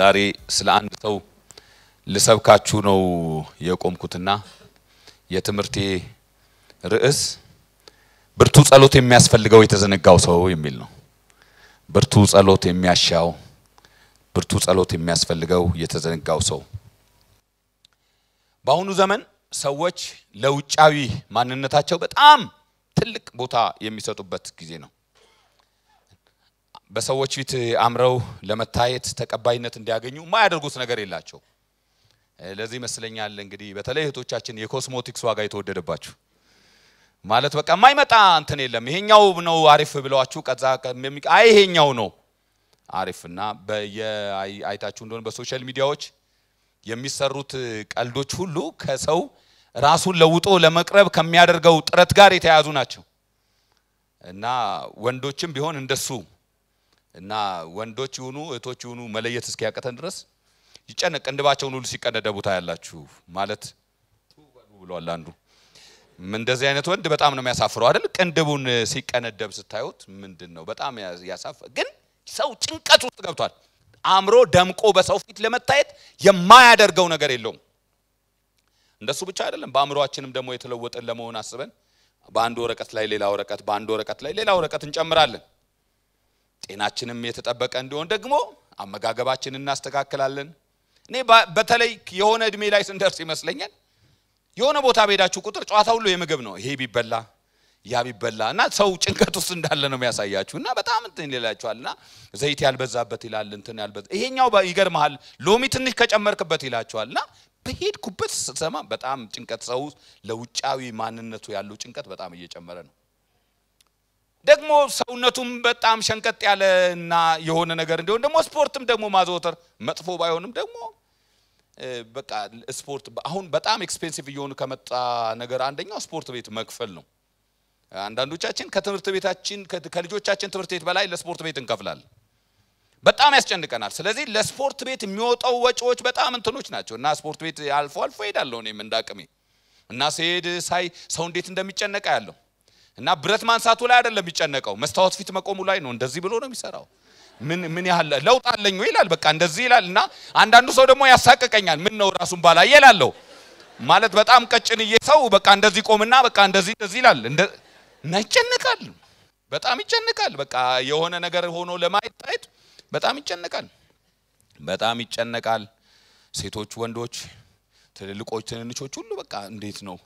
ዛሬ ስለ አንድ ሰው ልሰብካችሁ ነው የቆምኩትና የትምህርቴ ርዕስ ብርቱ ጸሎት የሚያስፈልገው የተዘነጋው ሰው የሚል ነው። ብርቱ ጸሎት የሚያሻው ብርቱ ጸሎት የሚያስፈልገው የተዘነጋው ሰው። በአሁኑ ዘመን ሰዎች ለውጫዊ ማንነታቸው በጣም ትልቅ ቦታ የሚሰጡበት ጊዜ ነው። በሰዎች ፊት አምረው ለመታየት ተቀባይነት እንዲያገኙ የማያደርጉት ነገር የላቸው። ለዚህ ይመስለኛል እንግዲህ በተለይ እህቶቻችን የኮስሞቲክስ ዋጋ የተወደደባችሁ ማለት በቃ የማይመጣ እንትን የለም። ይሄኛው ነው አሪፍ ብለዋችሁ ከዛ ይሄኛው ነው አሪፍ እና አይታችሁ እንደሆነ በ social ሚዲያዎች የሚሰሩት ቀልዶች ሁሉ ከሰው ራሱን ለውጦ ለመቅረብ ከሚያደርገው ጥረት ጋር የተያያዙ ናቸው እና ወንዶችም ቢሆን እንደሱ እና ወንዶች ይሁኑ እህቶች ይሁኑ መለየት እስኪያቀተን ድረስ ይጨነቅ ቅንድባቸውን ሁሉ ሲቀነደቡ ታያላችሁ። ማለት ብሏል አንዱ። እንደዚህ አይነት ወንድ በጣም ነው የሚያሳፍረው አይደል? ቅንድቡን ሲቀነደብ ስታዩት ምንድን ነው በጣም ያሳፍ ግን ሰው ጭንቀት ውስጥ ገብቷል። አእምሮ ደምቆ በሰው ፊት ለመታየት የማያደርገው ነገር የለውም። እንደሱ ብቻ አይደለም። በአእምሮአችንም ደግሞ የተለወጠን ለመሆን አስበን በአንድ ወረቀት ላይ ሌላ ወረቀት፣ በአንድ ወረቀት ላይ ሌላ ወረቀት እንጨምራለን። ጤናችንም የተጠበቀ እንዲሆን ደግሞ አመጋገባችንን እናስተካክላለን። እኔ በተለይ የሆነ እድሜ ላይ ስንደርስ ይመስለኛል የሆነ ቦታ በሄዳችሁ ቁጥር ጨዋታ ሁሉ የምግብ ነው። ይሄ ቢበላ ያ ቢበላ እና ሰው ጭንቀት ውስጥ እንዳለ ነው የሚያሳያችሁ። እና በጣም እንትን ይላችኋል። እና ዘይት ያልበዛበት ይላል እንትን ያልበዛ ይሄኛው ይገርመሃል፣ ሎሚ ትንሽ ከጨመርክበት ይላችኋል። እና በሄድኩበት ስሰማ በጣም ጭንቀት ሰው ለውጫዊ ማንነቱ ያለው ጭንቀት በጣም እየጨመረ ነው። ደግሞ ሰውነቱም በጣም ሸንቀጥ ያለ እና የሆነ ነገር እንዲሆን ደግሞ ስፖርትም ደግሞ ማዘወተር መጥፎ ባይሆንም ደግሞ በቃ ስፖርት አሁን በጣም expensive እየሆኑ ከመጣ ነገር አንደኛው ስፖርት ቤት መክፈል ነው። አንዳንዶቻችን ከትምህርት ቤታችን ከልጆቻችን ትምህርት ቤት በላይ ለስፖርት ቤት እንከፍላለን። በጣም ያስጨንቀናል። ስለዚህ ለስፖርት ቤት የሚወጣው ወጪዎች በጣም እንትኖች ናቸው እና ስፖርት ቤት አልፎ አልፎ ሄዳለሁ እኔም እንዳቅሜ እና ስሄድ ሳይ ሰው እንዴት እንደሚጨነቃ ያለው እና ብረት ማንሳቱ ላይ አይደለም የሚጨነቀው፣ መስታወት ፊት መቆሙ ላይ ነው። እንደዚህ ብሎ ነው የሚሰራው። ምን ምን ያህል ለውጥ አለኝ ይላል። በቃ እንደዚህ ይላል። እና አንዳንዱ ሰው ደግሞ ያሳቅቀኛል። ምን ነው ራሱን ባላየ እላለሁ። ማለት በጣም ቀጭንዬ ሰው በቃ እንደዚህ ቆምና በቃ እንደዚህ እንደዚህ ይላል እና ይጨነቃል። በጣም ይጨነቃል። በቃ የሆነ ነገር ሆኖ ለማየት በጣም ይጨነቃል። በጣም ይጨነቃል። ሴቶች፣ ወንዶች፣ ትልልቆች፣ ትንንሾች ሁሉ በቃ እንዴት ነው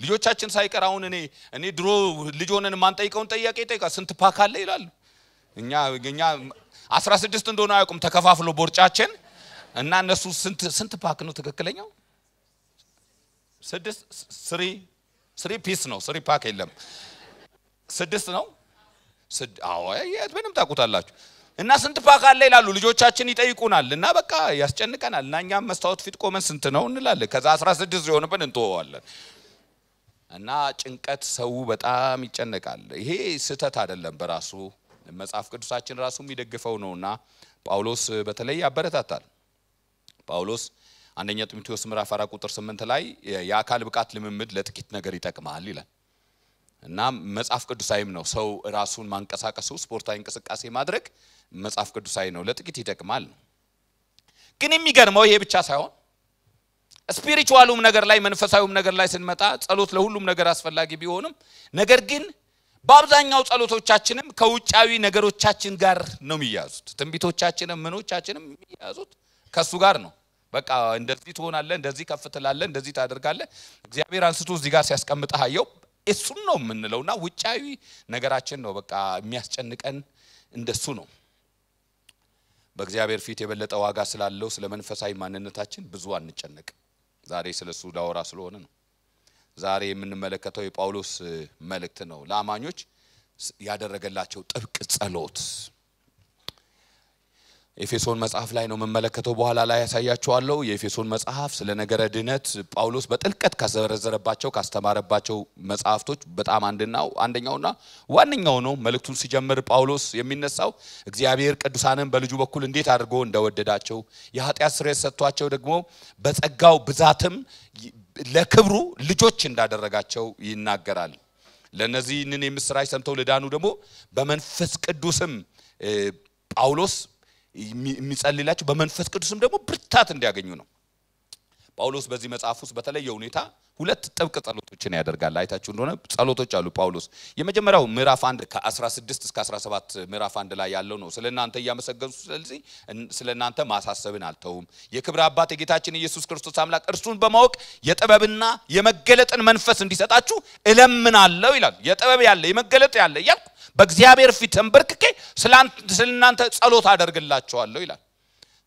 ልጆቻችን ሳይቀር አሁን እኔ እኔ ድሮ ልጅ ሆነን የማንጠይቀውን ጥያቄ ይጠይቃል። ስንት pack አለ ይላሉ። እኛ እኛ አስራ ስድስት እንደሆነ አያውቁም ተከፋፍሎ ቦርጫችን እና እነሱ ስንት ስንት pack ነው ትክክለኛው? ስድስት three three piece ነው። three pack የለም ስድስት ነው። አዎ ምንም ታውቁታላችሁ። እና ስንት pack አለ ይላሉ ልጆቻችን ይጠይቁናል። እና በቃ ያስጨንቀናል። እና እኛም መስታወት ፊት ቆመን ስንት ነው እንላለን። ከዛ አስራ ስድስት ሲሆንብን እንተወዋለን። እና ጭንቀት ሰው በጣም ይጨነቃል። ይሄ ስህተት አይደለም በራሱ መጽሐፍ ቅዱሳችን ራሱ የሚደግፈው ነውና ጳውሎስ በተለይ ያበረታታል። ጳውሎስ አንደኛ ጢሞቴዎስ ምዕራፍ አራት ቁጥር ስምንት ላይ የአካል ብቃት ልምምድ ለጥቂት ነገር ይጠቅማል ይላል እና መጽሐፍ ቅዱሳዊም ነው። ሰው ራሱን ማንቀሳቀሱ ስፖርታዊ እንቅስቃሴ ማድረግ መጽሐፍ ቅዱሳዊ ነው፣ ለጥቂት ይጠቅማል። ግን የሚገርመው ይሄ ብቻ ሳይሆን ስፒሪቹዋሉም ነገር ላይ መንፈሳዊም ነገር ላይ ስንመጣ ጸሎት ለሁሉም ነገር አስፈላጊ ቢሆንም ነገር ግን በአብዛኛው ጸሎቶቻችንም ከውጫዊ ነገሮቻችን ጋር ነው የሚያዙት። ትንቢቶቻችንም ምኖቻችንም የሚያዙት ከእሱ ጋር ነው። በቃ እንደዚህ ትሆናለህ፣ እንደዚህ ከፍ ትላለህ፣ እንደዚህ ታደርጋለህ። እግዚአብሔር አንስቶ እዚህ ጋር ሲያስቀምጥህ አየው። እሱን ነው የምንለውና ውጫዊ ነገራችን ነው በቃ የሚያስጨንቀን እንደሱ ነው። በእግዚአብሔር ፊት የበለጠ ዋጋ ስላለው ስለ መንፈሳዊ ማንነታችን ብዙ አንጨነቅም። ዛሬ ስለ እሱ ላወራ ስለሆነ ነው። ዛሬ የምንመለከተው የጳውሎስ መልእክት ነው። ለአማኞች ያደረገላቸው ጥብቅ ጸሎት ኤፌሶን መጽሐፍ ላይ ነው የምመለከተው። በኋላ ላይ ያሳያችኋለሁ። የኤፌሶን መጽሐፍ ስለ ነገረ ድነት ጳውሎስ በጥልቀት ካዘረዘረባቸው ካስተማረባቸው መጽሐፍቶች በጣም አንድናው አንደኛውና ዋነኛው ነው። መልእክቱን ሲጀምር ጳውሎስ የሚነሳው እግዚአብሔር ቅዱሳንን በልጁ በኩል እንዴት አድርጎ እንደወደዳቸው የኃጢአት ስርየት ሰጥቷቸው ደግሞ በጸጋው ብዛትም ለክብሩ ልጆች እንዳደረጋቸው ይናገራል። ለእነዚህንን የምስራች ሰምተው ለዳኑ ደግሞ በመንፈስ ቅዱስም ጳውሎስ የሚጸልላቸው በመንፈስ ቅዱስም ደግሞ ብርታት እንዲያገኙ ነው። ጳውሎስ በዚህ መጽሐፍ ውስጥ በተለየ ሁኔታ ሁለት ጥብቅ ጸሎቶችን ያደርጋል። አይታችሁ እንደሆነ ጸሎቶች አሉ ጳውሎስ። የመጀመሪያው ምዕራፍ 1 ከ16 እስከ 17 ምዕራፍ 1 ላይ ያለው ነው። ስለ እናንተ እያመሰገኑ ስለዚህ ስለ እናንተ ማሳሰብን አልተውም። የክብር አባት የጌታችን ኢየሱስ ክርስቶስ አምላክ እርሱን በማወቅ የጥበብና የመገለጥን መንፈስ እንዲሰጣችሁ እለምናለሁ ይላል። የጥበብ ያለ የመገለጥ ያለ እያልኩ በእግዚአብሔር ፊት ተንበርክኬ ስለ እናንተ ጸሎት አደርግላችኋለሁ ይላል።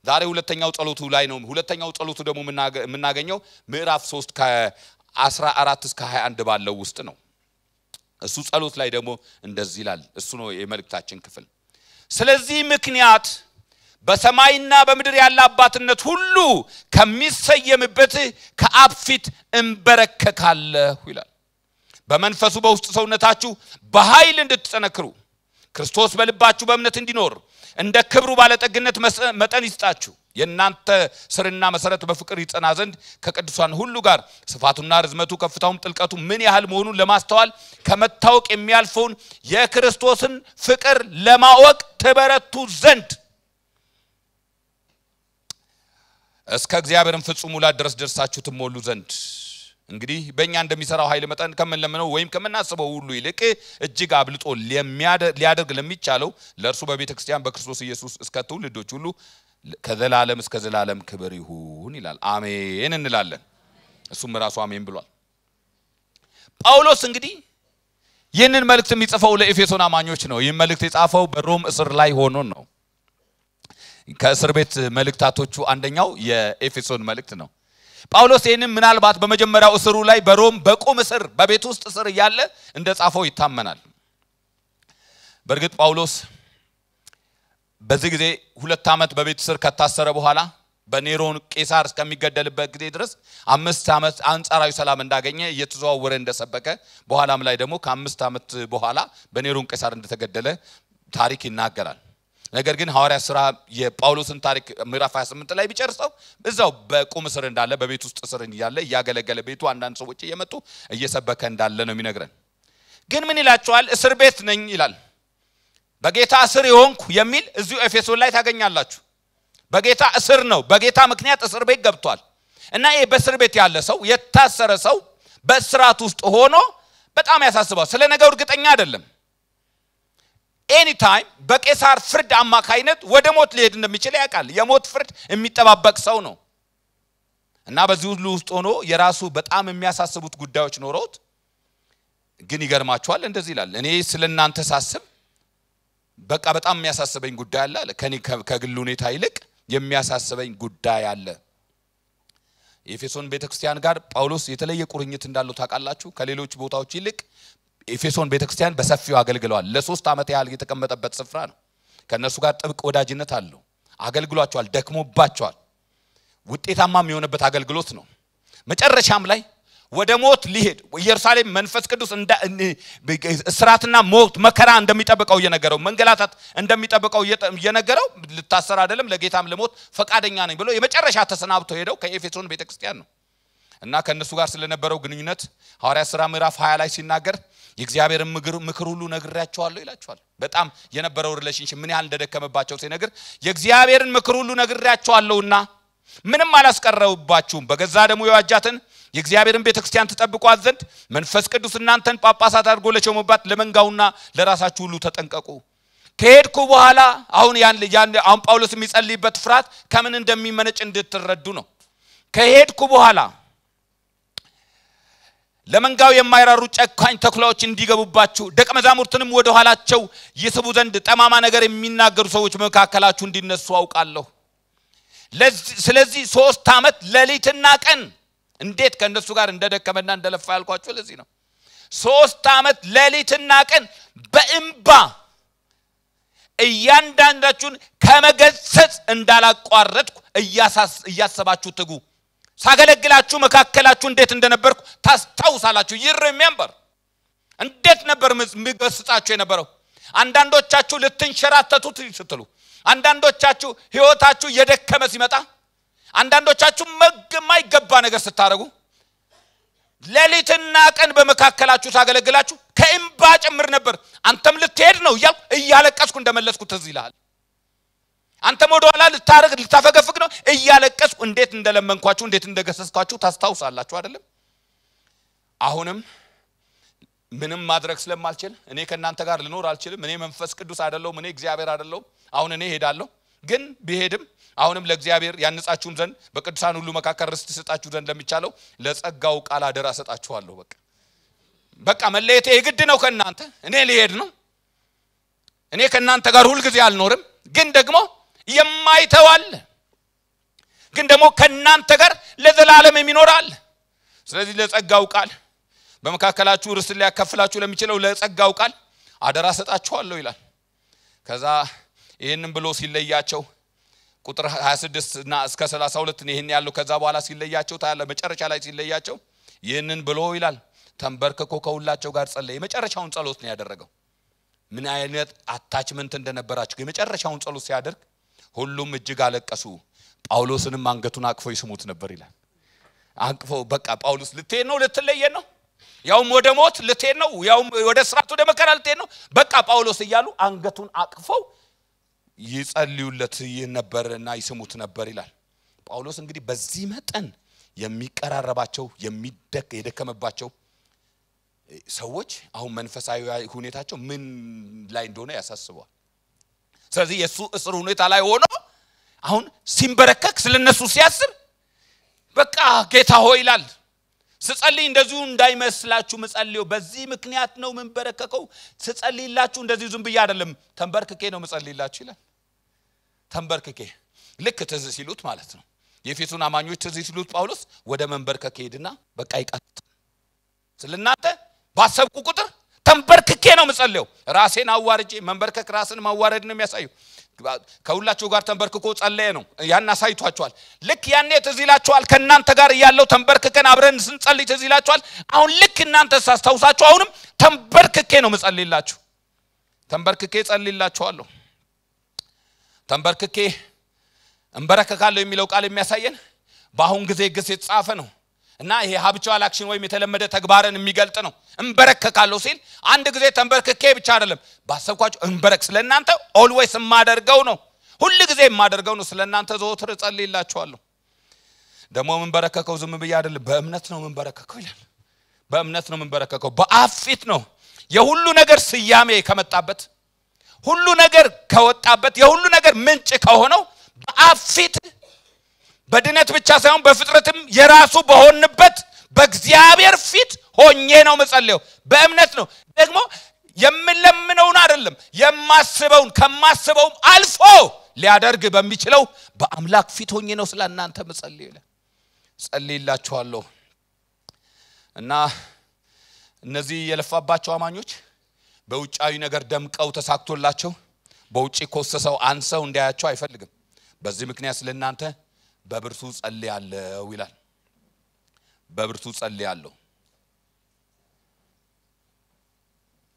ዛሬ ሁለተኛው ጸሎቱ ላይ ነው። ሁለተኛው ጸሎቱ ደግሞ የምናገኘው ምዕራፍ 3 ከ14 እስከ 21 ባለው ውስጥ ነው። እሱ ጸሎት ላይ ደግሞ እንደዚህ ይላል። እሱ ነው የመልእክታችን ክፍል። ስለዚህ ምክንያት በሰማይና በምድር ያለ አባትነት ሁሉ ከሚሰየምበት ከአብ ፊት እንበረከካለሁ ይላል። በመንፈሱ በውስጥ ሰውነታችሁ በኃይል እንድትጠነክሩ ክርስቶስ በልባችሁ በእምነት እንዲኖር እንደ ክብሩ ባለጠግነት መጠን ይስጣችሁ። የእናንተ ስርና መሰረት በፍቅር ይጸና ዘንድ ከቅዱሳን ሁሉ ጋር ስፋቱና ርዝመቱ ከፍታውም ጥልቀቱ ምን ያህል መሆኑን ለማስተዋል ከመታወቅ የሚያልፈውን የክርስቶስን ፍቅር ለማወቅ ትበረቱ ዘንድ እስከ እግዚአብሔርን ፍጹም ሙላት ድረስ ደርሳችሁ ትሞሉ ዘንድ እንግዲህ በእኛ እንደሚሰራው ኃይል መጠን ከምንለምነው ወይም ከምናስበው ሁሉ ይልቅ እጅግ አብልጦ ሊያደርግ ለሚቻለው ለእርሱ በቤተ ክርስቲያን በክርስቶስ ኢየሱስ እስከ ትውልዶች ሁሉ ከዘላለም እስከ ዘላለም ክብር ይሁን ይላል። አሜን እንላለን። እሱም ራሱ አሜን ብሏል። ጳውሎስ እንግዲህ ይህንን መልእክት የሚጽፈው ለኤፌሶን አማኞች ነው። ይህን መልእክት የጻፈው በሮም እስር ላይ ሆኖ ነው። ከእስር ቤት መልእክታቶቹ አንደኛው የኤፌሶን መልእክት ነው። ጳውሎስ ይህንን ምናልባት በመጀመሪያው እስሩ ላይ በሮም በቁም እስር በቤት ውስጥ እስር እያለ እንደ ጻፈው ይታመናል። በእርግጥ ጳውሎስ በዚህ ጊዜ ሁለት ዓመት በቤት እስር ከታሰረ በኋላ በኔሮን ቄሳር እስከሚገደልበት ጊዜ ድረስ አምስት ዓመት አንጻራዊ ሰላም እንዳገኘ እየተዘዋወረ እንደሰበከ በኋላም ላይ ደግሞ ከአምስት ዓመት በኋላ በኔሮን ቄሳር እንደተገደለ ታሪክ ይናገራል። ነገር ግን ሐዋርያ ሥራ የጳውሎስን ታሪክ ምዕራፍ 28 ላይ ቢጨርሰው እዛው በቁም እስር እንዳለ በቤት ውስጥ እስር እያለ እያገለገለ ቤቱ አንዳንድ ሰዎች እየመጡ እየሰበከ እንዳለ ነው የሚነግረን። ግን ምን ይላቸዋል? እስር ቤት ነኝ ይላል። በጌታ እስር የሆንኩ የሚል እዚሁ ኤፌሶን ላይ ታገኛላችሁ። በጌታ እስር ነው። በጌታ ምክንያት እስር ቤት ገብቷል። እና ይሄ በእስር ቤት ያለ ሰው የታሰረ ሰው በእስራት ውስጥ ሆኖ በጣም ያሳስባል። ስለ ነገሩ እርግጠኛ አይደለም። anytime በቄሳር ፍርድ አማካይነት ወደ ሞት ሊሄድ እንደሚችል ያውቃል። የሞት ፍርድ የሚጠባበቅ ሰው ነው እና በዚህ ሁሉ ውስጥ ሆኖ የራሱ በጣም የሚያሳስቡት ጉዳዮች ኖረውት ግን ይገርማችኋል፣ እንደዚህ ይላል። እኔ ስለ እናንተ ሳስብ በቃ በጣም የሚያሳስበኝ ጉዳይ አለ አለ። ከኔ ከግል ሁኔታ ይልቅ የሚያሳስበኝ ጉዳይ አለ። የኤፌሶን ቤተክርስቲያን ጋር ጳውሎስ የተለየ ቁርኝት እንዳለው ታውቃላችሁ። ከሌሎች ቦታዎች ይልቅ ኤፌሶን ቤተክርስቲያን በሰፊው አገልግለዋል። ለሶስት ዓመት ያህል የተቀመጠበት ስፍራ ነው። ከእነሱ ጋር ጥብቅ ወዳጅነት አለው። አገልግሏቸዋል፣ ደክሞባቸዋል። ውጤታማ የሚሆንበት አገልግሎት ነው። መጨረሻም ላይ ወደ ሞት ሊሄድ ኢየሩሳሌም መንፈስ ቅዱስ እስራትና ሞት መከራ እንደሚጠብቀው እየነገረው መንገላታት እንደሚጠብቀው እየነገረው ልታሰር አይደለም ለጌታም ለሞት ፈቃደኛ ነኝ ብሎ የመጨረሻ ተሰናብቶ ሄደው ከኤፌሶን ቤተክርስቲያን ነው እና ከእነሱ ጋር ስለነበረው ግንኙነት ሐዋርያ ሥራ ምዕራፍ 20 ላይ ሲናገር የእግዚአብሔርን ምክር ሁሉ ነግሬያቸዋለሁ ይላቸዋል። በጣም የነበረው relationship ምን ያህል እንደደከመባቸው ሲነግር የእግዚአብሔርን ምክር ሁሉ ነግሬያቸዋለሁና ምንም አላስቀረውባችሁም በገዛ ደግሞ የዋጃትን የእግዚአብሔርን ቤተ ክርስቲያን ትጠብቋት ዘንድ መንፈስ ቅዱስ እናንተን ጳጳሳት አድርጎ ለሾመባት ለመንጋውና ለራሳችሁ ሁሉ ተጠንቀቁ። ከሄድኩ በኋላ አሁን አሁን ጳውሎስ የሚጸልይበት ፍርሃት ከምን እንደሚመነጭ እንድትረዱ ነው። ከሄድኩ በኋላ ለመንጋው የማይራሩ ጨካኝ ተኩላዎች እንዲገቡባችሁ ደቀ መዛሙርትንም ወደ ኋላቸው ይስቡ ዘንድ ጠማማ ነገር የሚናገሩ ሰዎች በመካከላችሁ እንዲነሱ አውቃለሁ። ስለዚህ ሶስት ዓመት ሌሊትና ቀን እንዴት ከእነሱ ጋር እንደደከመና እንደለፋ ያልኳቸው ለዚህ ነው። ሶስት ዓመት ሌሊትና ቀን በእንባ እያንዳንዳችሁን ከመገሰጽ እንዳላቋረጥኩ እያሰባችሁ ትጉ። ሳገለግላችሁ መካከላችሁ እንዴት እንደነበርኩ ታስታውሳላችሁ። ይህ ሪሜምበር እንዴት ነበር ምገስጻችሁ የነበረው? አንዳንዶቻችሁ ልትንሸራተቱ ስትሉ፣ አንዳንዶቻችሁ ህይወታችሁ እየደከመ ሲመጣ አንዳንዶቻችሁ የማይገባ ነገር ስታደርጉ ሌሊትና ቀን በመካከላችሁ ሳገለግላችሁ ከእምባ ጭምር ነበር። አንተም ልትሄድ ነው እያልኩ እያለቀስኩ እንደመለስኩ ትዝ ይልሃል። አንተም ወደ ኋላ ልታረግ ልታፈገፍግ ነው። እያለቀስኩ እንዴት እንደለመንኳችሁ እንዴት እንደገሰስኳችሁ ታስታውሳላችሁ አይደለም? አሁንም ምንም ማድረግ ስለማልችል እኔ ከእናንተ ጋር ልኖር አልችልም። እኔ መንፈስ ቅዱስ አይደለሁም፣ እኔ እግዚአብሔር አይደለሁም። አሁን እኔ ሄዳለሁ። ግን ብሄድም አሁንም ለእግዚአብሔር ያንጻችሁም ዘንድ በቅዱሳን ሁሉ መካከል ርስት ሰጣችሁ ዘንድ ለሚቻለው ለጸጋው ቃል አደራ ሰጣችኋለሁ። በቃ በቃ መለየቴ የግድ ነው ከእናንተ እኔ ልሄድ ነው። እኔ ከእናንተ ጋር ሁልጊዜ አልኖርም። ግን ደግሞ የማይተው አለ። ግን ደግሞ ከእናንተ ጋር ለዘላለም የሚኖር አለ። ስለዚህ ለጸጋው ቃል በመካከላችሁ ርስትን ሊያካፍላችሁ ለሚችለው ለጸጋው ቃል አደራ ሰጣችኋለሁ ይላል። ከዛ ይህንን ብሎ ሲለያቸው ቁጥር 26 እና እስከ 32 ይህን ያለው ከዛ በኋላ ሲለያቸው ታያለ። መጨረሻ ላይ ሲለያቸው ይህንን ብሎ ይላል ተንበርክኮ ከሁላቸው ጋር ጸለየ። የመጨረሻውን ጸሎት ነው ያደረገው። ምን አይነት attachment እንደነበራቸው የመጨረሻውን ጸሎት ሲያደርግ ሁሉም እጅግ አለቀሱ። ጳውሎስንም አንገቱን አቅፎ ይስሙት ነበር ይላል። አቅፈው በቃ ጳውሎስ ልትሄድ ነው፣ ልትለየን ነው፣ ያውም ወደ ሞት ልትሄድ ነው፣ ያውም ወደ ስራት ወደ መከራ ልትሄድ ነው፣ በቃ ጳውሎስ እያሉ አንገቱን አቅፈው ይጸልዩለት ነበርና ይስሙት ነበር ይላል። ጳውሎስ እንግዲህ በዚህ መጠን የሚቀራረባቸው የደከመባቸው ሰዎች አሁን መንፈሳዊ ሁኔታቸው ምን ላይ እንደሆነ ያሳስበዋል። ስለዚህ የእሱ እስር ሁኔታ ላይ ሆኖ አሁን ሲንበረከክ ስለነሱ ሲያስብ በቃ ጌታ ሆይ ይላል። ስጸልይ እንደዚሁ እንዳይመስላችሁ ምጸልየው በዚህ ምክንያት ነው ምንበረከከው። ስጸልይላችሁ እንደዚሁ ዝም ብዬ አይደለም፣ ተንበርክኬ ነው ምጸልይላችሁ ይላል። ተንበርክኬ ልክ ትዝ ሲሉት ማለት ነው። የፊቱን አማኞች ትዝ ሲሉት ጳውሎስ ወደ መንበርከክ ሄድና በቃ ይቃት ስለናንተ ባሰብኩ ቁጥር ተንበርክኬ ነው ምጸልየው። ራሴን አዋርጄ መንበርከክ ራስን ማዋረድ ነው የሚያሳየው። ከሁላችሁ ጋር ተንበርክኮ ጸለየ ነው። ያን አሳይቷቸዋል። ልክ ያኔ ትዝ ይላችኋል። ከእናንተ ጋር እያለው ተንበርክከን አብረን ስንጸልይ ትዝ ይላችኋል። አሁን ልክ እናንተ ሳስታውሳችሁ አሁንም ተንበርክኬ ነው ምጸልይላችሁ። ተንበርክኬ ጸልይላችኋለሁ። ተንበርክኬ እንበረከካለሁ የሚለው ቃል የሚያሳየን በአሁን ጊዜ ግስ የተጻፈ ነው እና ይሄ habitual action ወይም የተለመደ ተግባርን የሚገልጥ ነው። እንበረከካለሁ ሲል አንድ ጊዜ ተንበርክኬ ብቻ አይደለም፣ ባሰብኳቸው እንበረክ ስለ እናንተ always የማደርገው ነው። ሁል ጊዜ የማደርገው ነው። ስለ እናንተ ዘወትር እጸልይላችኋለሁ። ደግሞ የምንበረከከው ዝም ብዬ አይደለም፣ በእምነት ነው የምንበረከከው ይላል። በእምነት ነው የምንበረከከው፣ በአብ ፊት ነው። የሁሉ ነገር ስያሜ ከመጣበት ሁሉ ነገር ከወጣበት የሁሉ ነገር ምንጭ ከሆነው በአብ ፊት በድነት ብቻ ሳይሆን በፍጥረትም የራሱ በሆንበት በእግዚአብሔር ፊት ሆኜ ነው መጸለየው። በእምነት ነው ደግሞ የምለምነውን አይደለም የማስበውን ከማስበውም አልፎ ሊያደርግ በሚችለው በአምላክ ፊት ሆኜ ነው ስለ እናንተ መጸለይ ይላል። ጸልይላችኋለሁ እና እነዚህ የለፋባቸው አማኞች በውጫዊ ነገር ደምቀው ተሳክቶላቸው በውጭ ኮሰሰው አንሰው እንዲያያቸው አይፈልግም። በዚህ ምክንያት ስለ እናንተ በብርቱ ጸልያለሁ ይላል። በብርቱ ጸልያለሁ።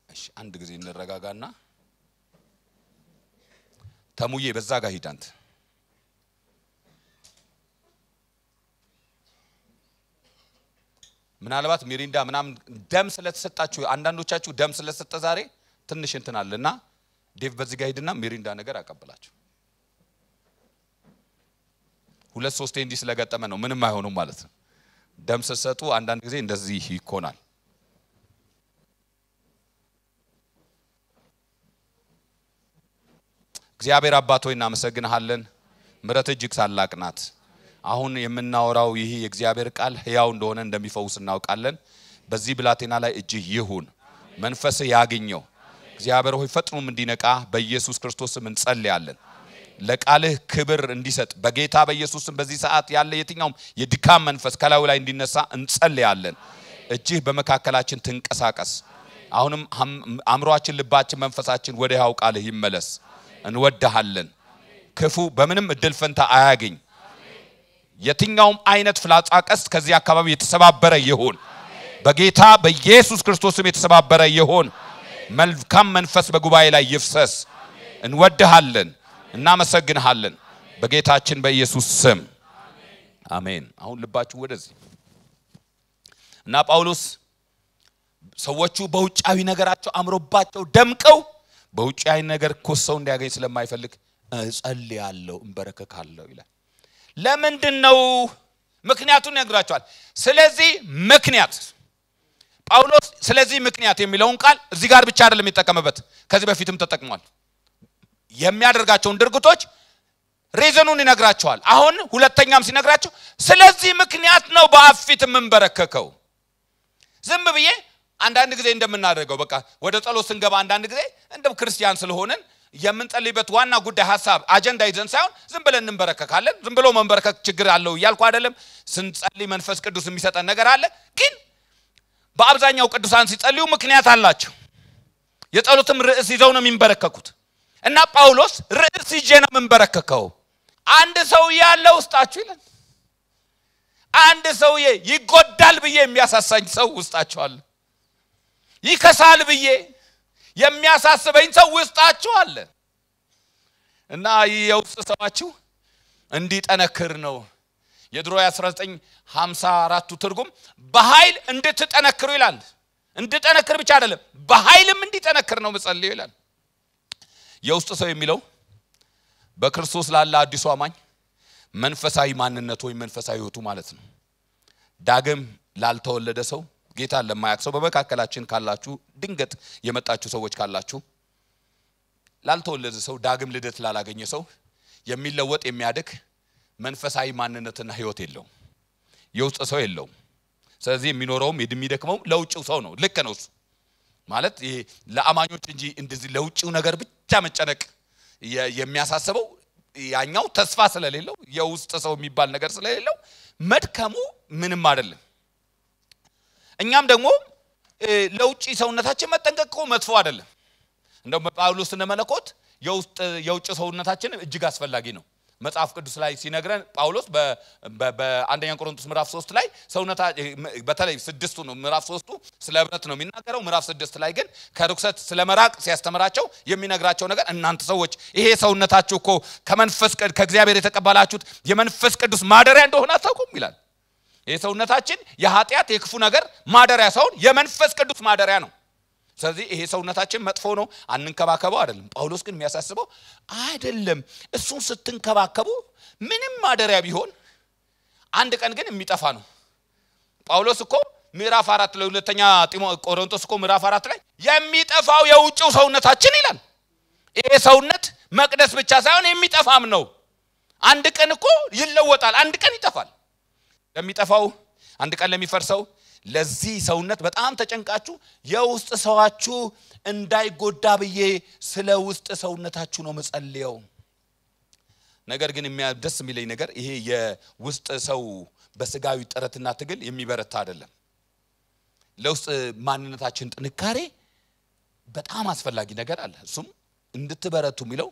እሺ አንድ ጊዜ እንረጋጋና ተሙዬ በዛ ጋር ሂድ አንተ። ምናልባት ሚሪንዳ ምናምን ደም ስለተሰጣችሁ አንዳንዶቻችሁ ደም ስለተሰጠ ዛሬ ትንሽ እንትን አለና ዴቭ በዚህ ጋር ሂድና ሚሪንዳ ነገር አቀብላችሁ ሁለት ሶስቴ እንዲህ ስለገጠመ ነው ምንም አይሆኑም ማለት ነው። ደም ስትሰጡ አንዳንድ ጊዜ እንደዚህ ይኮናል። እግዚአብሔር አባት ሆይ እናመሰግንሃለን። ምሕረት እጅግ ታላቅ ናት። አሁን የምናወራው ይህ የእግዚአብሔር ቃል ሕያው እንደሆነ እንደሚፈውስ እናውቃለን። በዚህ ብላቴና ላይ እጅህ ይሁን፣ መንፈስህ ያግኘው። እግዚአብሔር ሆይ ፈጥኖም እንዲነቃ በኢየሱስ ክርስቶስም እንጸልያለን። ለቃልህ ክብር እንዲሰጥ በጌታ በኢየሱስም በዚህ ሰዓት ያለ የትኛውም የድካም መንፈስ ከላዩ ላይ እንዲነሳ እንጸልያለን። እጅህ በመካከላችን ትንቀሳቀስ። አሁንም አእምሯችን፣ ልባችን፣ መንፈሳችን ወደ ሕያው ቃልህ ይመለስ። እንወድሃለን። ክፉ በምንም እድል ፈንታ አያገኝ። የትኛውም አይነት ፍላጻ ቀስት ከዚህ አካባቢ የተሰባበረ ይሁን። በጌታ በኢየሱስ ክርስቶስም የተሰባበረ ይሁን። መልካም መንፈስ በጉባኤ ላይ ይፍሰስ። እንወድሃለን፣ እናመሰግንሃለን። በጌታችን በኢየሱስ ስም አሜን። አሁን ልባችሁ ወደዚህ እና ጳውሎስ ሰዎቹ በውጫዊ ነገራቸው አምሮባቸው ደምቀው በውጫዊ ነገር ኮሰው እንዲያገኝ ስለማይፈልግ እጸልያለሁ፣ እንበረከካለሁ ይላል። ለምንድን ነው? ምክንያቱን ይነግራቸዋል። ስለዚህ ምክንያት ጳውሎስ ስለዚህ ምክንያት የሚለውን ቃል እዚህ ጋር ብቻ አይደለም የሚጠቀምበት፣ ከዚህ በፊትም ተጠቅሟል። የሚያደርጋቸውን ድርጊቶች ሪዝኑን ይነግራቸዋል። አሁን ሁለተኛም ሲነግራቸው ስለዚህ ምክንያት ነው በአብ ፊት የምንበረከከው። ዝም ብዬ አንዳንድ ጊዜ እንደምናደርገው በቃ ወደ ጸሎት ስንገባ አንዳንድ ጊዜ እንደ ክርስቲያን ስለሆንን የምንጸልይበት ዋና ጉዳይ ሀሳብ አጀንዳ ይዘን ሳይሆን ዝም ብለን እንበረከካለን። ዝም ብሎ መንበረከክ ችግር አለው እያልኩ አይደለም። ስንጸልይ መንፈስ ቅዱስ የሚሰጠን ነገር አለ። ግን በአብዛኛው ቅዱሳን ሲጸልዩ ምክንያት አላቸው። የጸሎትም ርዕስ ይዘው ነው የሚንበረከኩት። እና ጳውሎስ ርዕስ ይዤ ነው የምንበረከከው። አንድ ሰውዬ ያለ ውስጣችሁ ይለን። አንድ ሰውዬ ይጎዳል ብዬ የሚያሳሳኝ ሰው ውስጣችሁ አለ። ይከሳል ብዬ የሚያሳስበኝ ሰው ውስጣችሁ አለ። እና ይህ የውስጥ ሰዋችሁ እንዲጠነክር ነው። የድሮ የ1954ቱ ትርጉም በኃይል እንድትጠነክሩ ይላል። እንድጠነክር ብቻ አይደለም፣ በኃይልም እንዲጠነክር ነው ምጸልየው ይላል። የውስጥ ሰው የሚለው በክርስቶስ ላለ አዲሱ አማኝ መንፈሳዊ ማንነት ወይም መንፈሳዊ ሕይወቱ ማለት ነው። ዳግም ላልተወለደ ሰው ጌታን ለማያውቅ ሰው በመካከላችን ካላችሁ ድንገት የመጣችሁ ሰዎች ካላችሁ ላልተወለደ ሰው ዳግም ልደት ላላገኘ ሰው የሚለወጥ የሚያድግ መንፈሳዊ ማንነትና ሕይወት የለውም። የውስጥ ሰው የለውም። ስለዚህ የሚኖረውም የሚደክመውም ለውጭው ሰው ነው። ልክ ነው እሱ ማለት ይሄ ለአማኞች እንጂ እንደዚህ ለውጭው ነገር ብቻ መጨነቅ የሚያሳስበው ያኛው ተስፋ ስለሌለው የውስጥ ሰው የሚባል ነገር ስለሌለው መድከሙ ምንም አይደለም። እኛም ደግሞ ለውጭ ሰውነታችን መጠንቀቅ መጥፎ አይደለም። እንደው ጳውሎስ ስነ መለኮት የውጭ ሰውነታችን እጅግ አስፈላጊ ነው። መጽሐፍ ቅዱስ ላይ ሲነግረን ጳውሎስ በአንደኛ ቆሮንቶስ ምዕራፍ ሶስት ላይ ሰውነታ በተለይ ስድስቱ ነው ምዕራፍ ሶስቱ ስለ ህብረት ነው የሚናገረው። ምዕራፍ ስድስት ላይ ግን ከርኩሰት ስለ መራቅ ሲያስተምራቸው የሚነግራቸው ነገር እናንተ ሰዎች ይሄ ሰውነታችሁ እኮ ከመንፈስ ከእግዚአብሔር የተቀበላችሁት የመንፈስ ቅዱስ ማደሪያ እንደሆነ አታውቁም ይላል። ይህ ሰውነታችን የኃጢአት የክፉ ነገር ማደሪያ ሳይሆን የመንፈስ ቅዱስ ማደሪያ ነው። ስለዚህ ይሄ ሰውነታችን መጥፎ ነው አንንከባከበው አይደለም። ጳውሎስ ግን የሚያሳስበው አይደለም። እሱን ስትንከባከቡ ምንም ማደሪያ ቢሆን አንድ ቀን ግን የሚጠፋ ነው። ጳውሎስ እኮ ምዕራፍ አራት ላይ ሁለተኛ ቆሮንቶስ እኮ ምዕራፍ አራት ላይ የሚጠፋው የውጭው ሰውነታችን ይላል። ይሄ ሰውነት መቅደስ ብቻ ሳይሆን የሚጠፋም ነው። አንድ ቀን እኮ ይለወጣል፣ አንድ ቀን ይጠፋል። ለሚጠፋው አንድ ቀን ለሚፈርሰው ለዚህ ሰውነት በጣም ተጨንቃችሁ የውስጥ ሰዋችሁ እንዳይጎዳ ብዬ ስለ ውስጥ ሰውነታችሁ ነው መጸልየው። ነገር ግን ደስ የሚለኝ ነገር ይሄ የውስጥ ሰው በስጋዊ ጥረትና ትግል የሚበረታ አይደለም። ለውስጥ ማንነታችን ጥንካሬ በጣም አስፈላጊ ነገር አለ። እሱም እንድትበረቱ የሚለው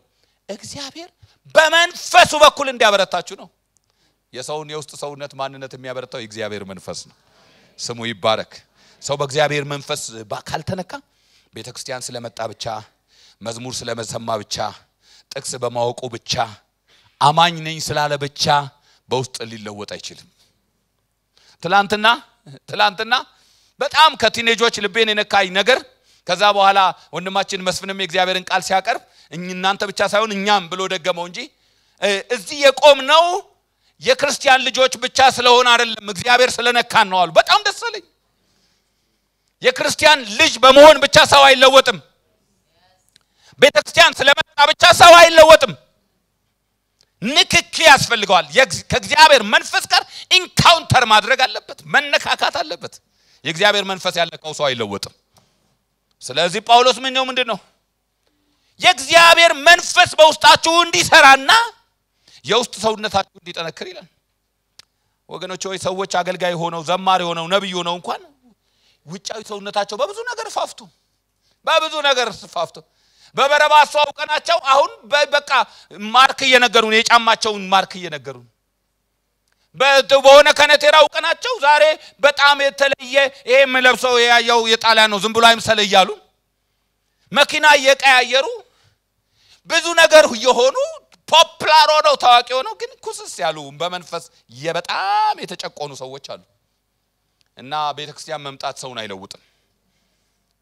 እግዚአብሔር በመንፈሱ በኩል እንዲያበረታችሁ ነው። የሰውን የውስጥ ሰውነት ማንነት የሚያበረታው የእግዚአብሔር መንፈስ ነው። ስሙ ይባረክ። ሰው በእግዚአብሔር መንፈስ ካልተነካ ቤተ ክርስቲያን ስለመጣ ብቻ፣ መዝሙር ስለመሰማ ብቻ፣ ጥቅስ በማወቁ ብቻ፣ አማኝ ነኝ ስላለ ብቻ በውስጥ ሊለወጥ አይችልም። ትላንትና ትላንትና በጣም ከቲኔጆች ልቤን የነካኝ ነገር ከዛ በኋላ ወንድማችን መስፍንም የእግዚአብሔርን ቃል ሲያቀርብ እናንተ ብቻ ሳይሆን እኛም ብሎ ደገመው እንጂ እዚህ የቆም ነው የክርስቲያን ልጆች ብቻ ስለሆነ አይደለም፣ እግዚአብሔር ስለነካን ነው አሉ። በጣም ደስ አለኝ። የክርስቲያን ልጅ በመሆን ብቻ ሰው አይለወጥም። ቤተ ክርስቲያን ስለመጣ ብቻ ሰው አይለወጥም። ንክኪ ያስፈልገዋል። ከእግዚአብሔር መንፈስ ጋር encounter ማድረግ አለበት፣ መነካካት አለበት። የእግዚአብሔር መንፈስ ያልነካው ሰው አይለወጥም። ስለዚህ ጳውሎስ ምን ነው ምንድን ነው የእግዚአብሔር መንፈስ በውስጣችሁ እንዲሰራና የውስጥ ሰውነታችሁ እንዲጠነክር ይላል። ወገኖች ሆይ ሰዎች አገልጋይ ሆነው ዘማሪ ሆነው ነቢይ ሆነው እንኳን ውጫዊ ሰውነታቸው በብዙ ነገር ፋፍቶ በብዙ ነገር ፋፍቶ በበረባሱ አውቀናቸው አሁን በቃ ማርክ እየነገሩን የጫማቸውን ማርክ እየነገሩን በሆነ ከነቴራ አውቀናቸው ዛሬ በጣም የተለየ ይሄ የምለብሰው ያየው የጣሊያን ነው ዝም ብሎ አይምሰል እያሉ መኪና እየቀያየሩ ብዙ ነገር እየሆኑ ፖፕላር ሆነው ታዋቂ ሆነው ግን ኩስስ ያሉ በመንፈስ በጣም የተጨቆኑ ሰዎች አሉ። እና ቤተ ክርስቲያን መምጣት ሰውን አይለውጥም።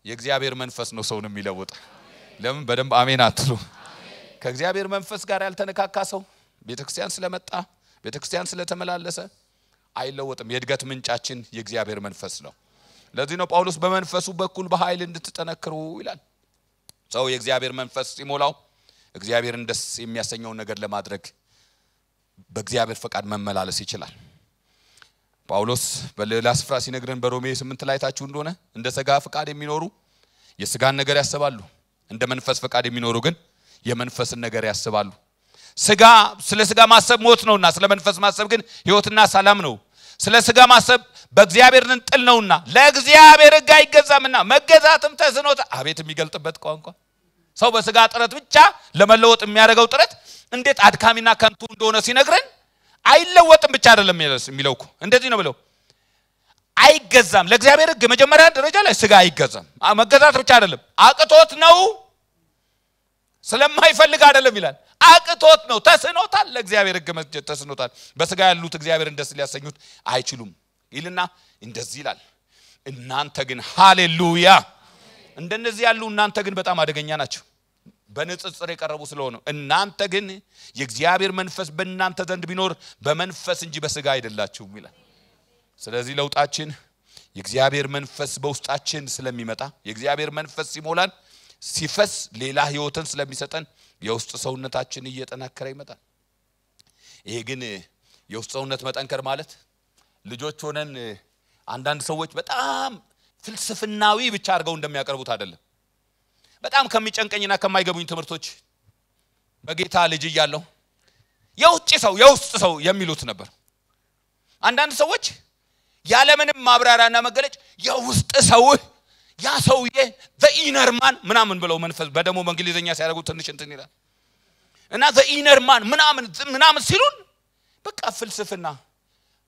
የእግዚአብሔር መንፈስ ነው ሰውን የሚለውጥ። ለምን በደንብ አሜን አትሉ? ከእግዚአብሔር መንፈስ ጋር ያልተነካካ ሰው ቤተ ክርስቲያን ስለመጣ ቤተ ክርስቲያን ስለተመላለሰ አይለወጥም። የእድገት ምንጫችን የእግዚአብሔር መንፈስ ነው። ለዚህ ነው ጳውሎስ በመንፈሱ በኩል በኃይል እንድትጠነክሩ ይላል። ሰው የእግዚአብሔር መንፈስ ሲሞላው እግዚአብሔርን ደስ የሚያሰኘውን ነገር ለማድረግ በእግዚአብሔር ፈቃድ መመላለስ ይችላል። ጳውሎስ በሌላ ስፍራ ሲነግረን በሮሜ ስምንት ላይ ታችሁ እንደሆነ እንደ ስጋ ፈቃድ የሚኖሩ የስጋን ነገር ያስባሉ፣ እንደ መንፈስ ፈቃድ የሚኖሩ ግን የመንፈስን ነገር ያስባሉ። ስጋ ስለ ስጋ ማሰብ ሞት ነውና ስለ መንፈስ ማሰብ ግን ሕይወትና ሰላም ነው። ስለ ስጋ ማሰብ በእግዚአብሔር ጥል ነውና ለእግዚአብሔር ሕግ አይገዛምና መገዛትም ተስኖት። አቤት የሚገልጥበት ቋንቋ! ሰው በስጋ ጥረት ብቻ ለመለወጥ የሚያደርገው ጥረት እንዴት አድካሚና ከንቱ እንደሆነ ሲነግረን አይለወጥም ብቻ አይደለም የሚለው እኮ እንደዚህ ነው ብለው አይገዛም። ለእግዚአብሔር ሕግ መጀመሪያ ደረጃ ላይ ስጋ አይገዛም። መገዛት ብቻ አይደለም አቅቶት ነው ስለማይፈልግ አይደለም ይላል። አቅቶት ነው፣ ተስኖታል። ለእግዚአብሔር ሕግ መስጀት ተስኖታል። በስጋ ያሉት እግዚአብሔርን ደስ ሊያሰኙት አይችሉም ይልና እንደዚህ ይላል። እናንተ ግን ሃሌሉያ፣ እንደነዚህ ያሉ እናንተ ግን በጣም አደገኛ ናቸው። በንጽጽር የቀረቡ ስለሆነ እናንተ ግን የእግዚአብሔር መንፈስ በእናንተ ዘንድ ቢኖር በመንፈስ እንጂ በስጋ አይደላችሁም ይላል። ስለዚህ ለውጣችን የእግዚአብሔር መንፈስ በውስጣችን ስለሚመጣ የእግዚአብሔር መንፈስ ሲሞላን ሲፈስ ሌላ ህይወትን ስለሚሰጠን የውስጥ ሰውነታችን እየጠናከረ ይመጣል። ይሄ ግን የውስጥ ሰውነት መጠንከር ማለት ልጆች ሆነን አንዳንድ ሰዎች በጣም ፍልስፍናዊ ብቻ አድርገው እንደሚያቀርቡት አይደለም። በጣም ከሚጨንቀኝና ከማይገቡኝ ትምህርቶች በጌታ ልጅ እያለሁ የውጭ ሰው የውስጥ ሰው የሚሉት ነበር። አንዳንድ ሰዎች ያለምንም ማብራሪያና መገለጭ የውስጥ ሰውህ ያ ሰውዬ ዘኢነርማን ምናምን ብለው መንፈስ በደሞ በእንግሊዝኛ ሲያደርጉት ትንሽ እንትን ይላል እና ዘኢነርማን ምናምን ምናምን ሲሉን በቃ ፍልስፍና።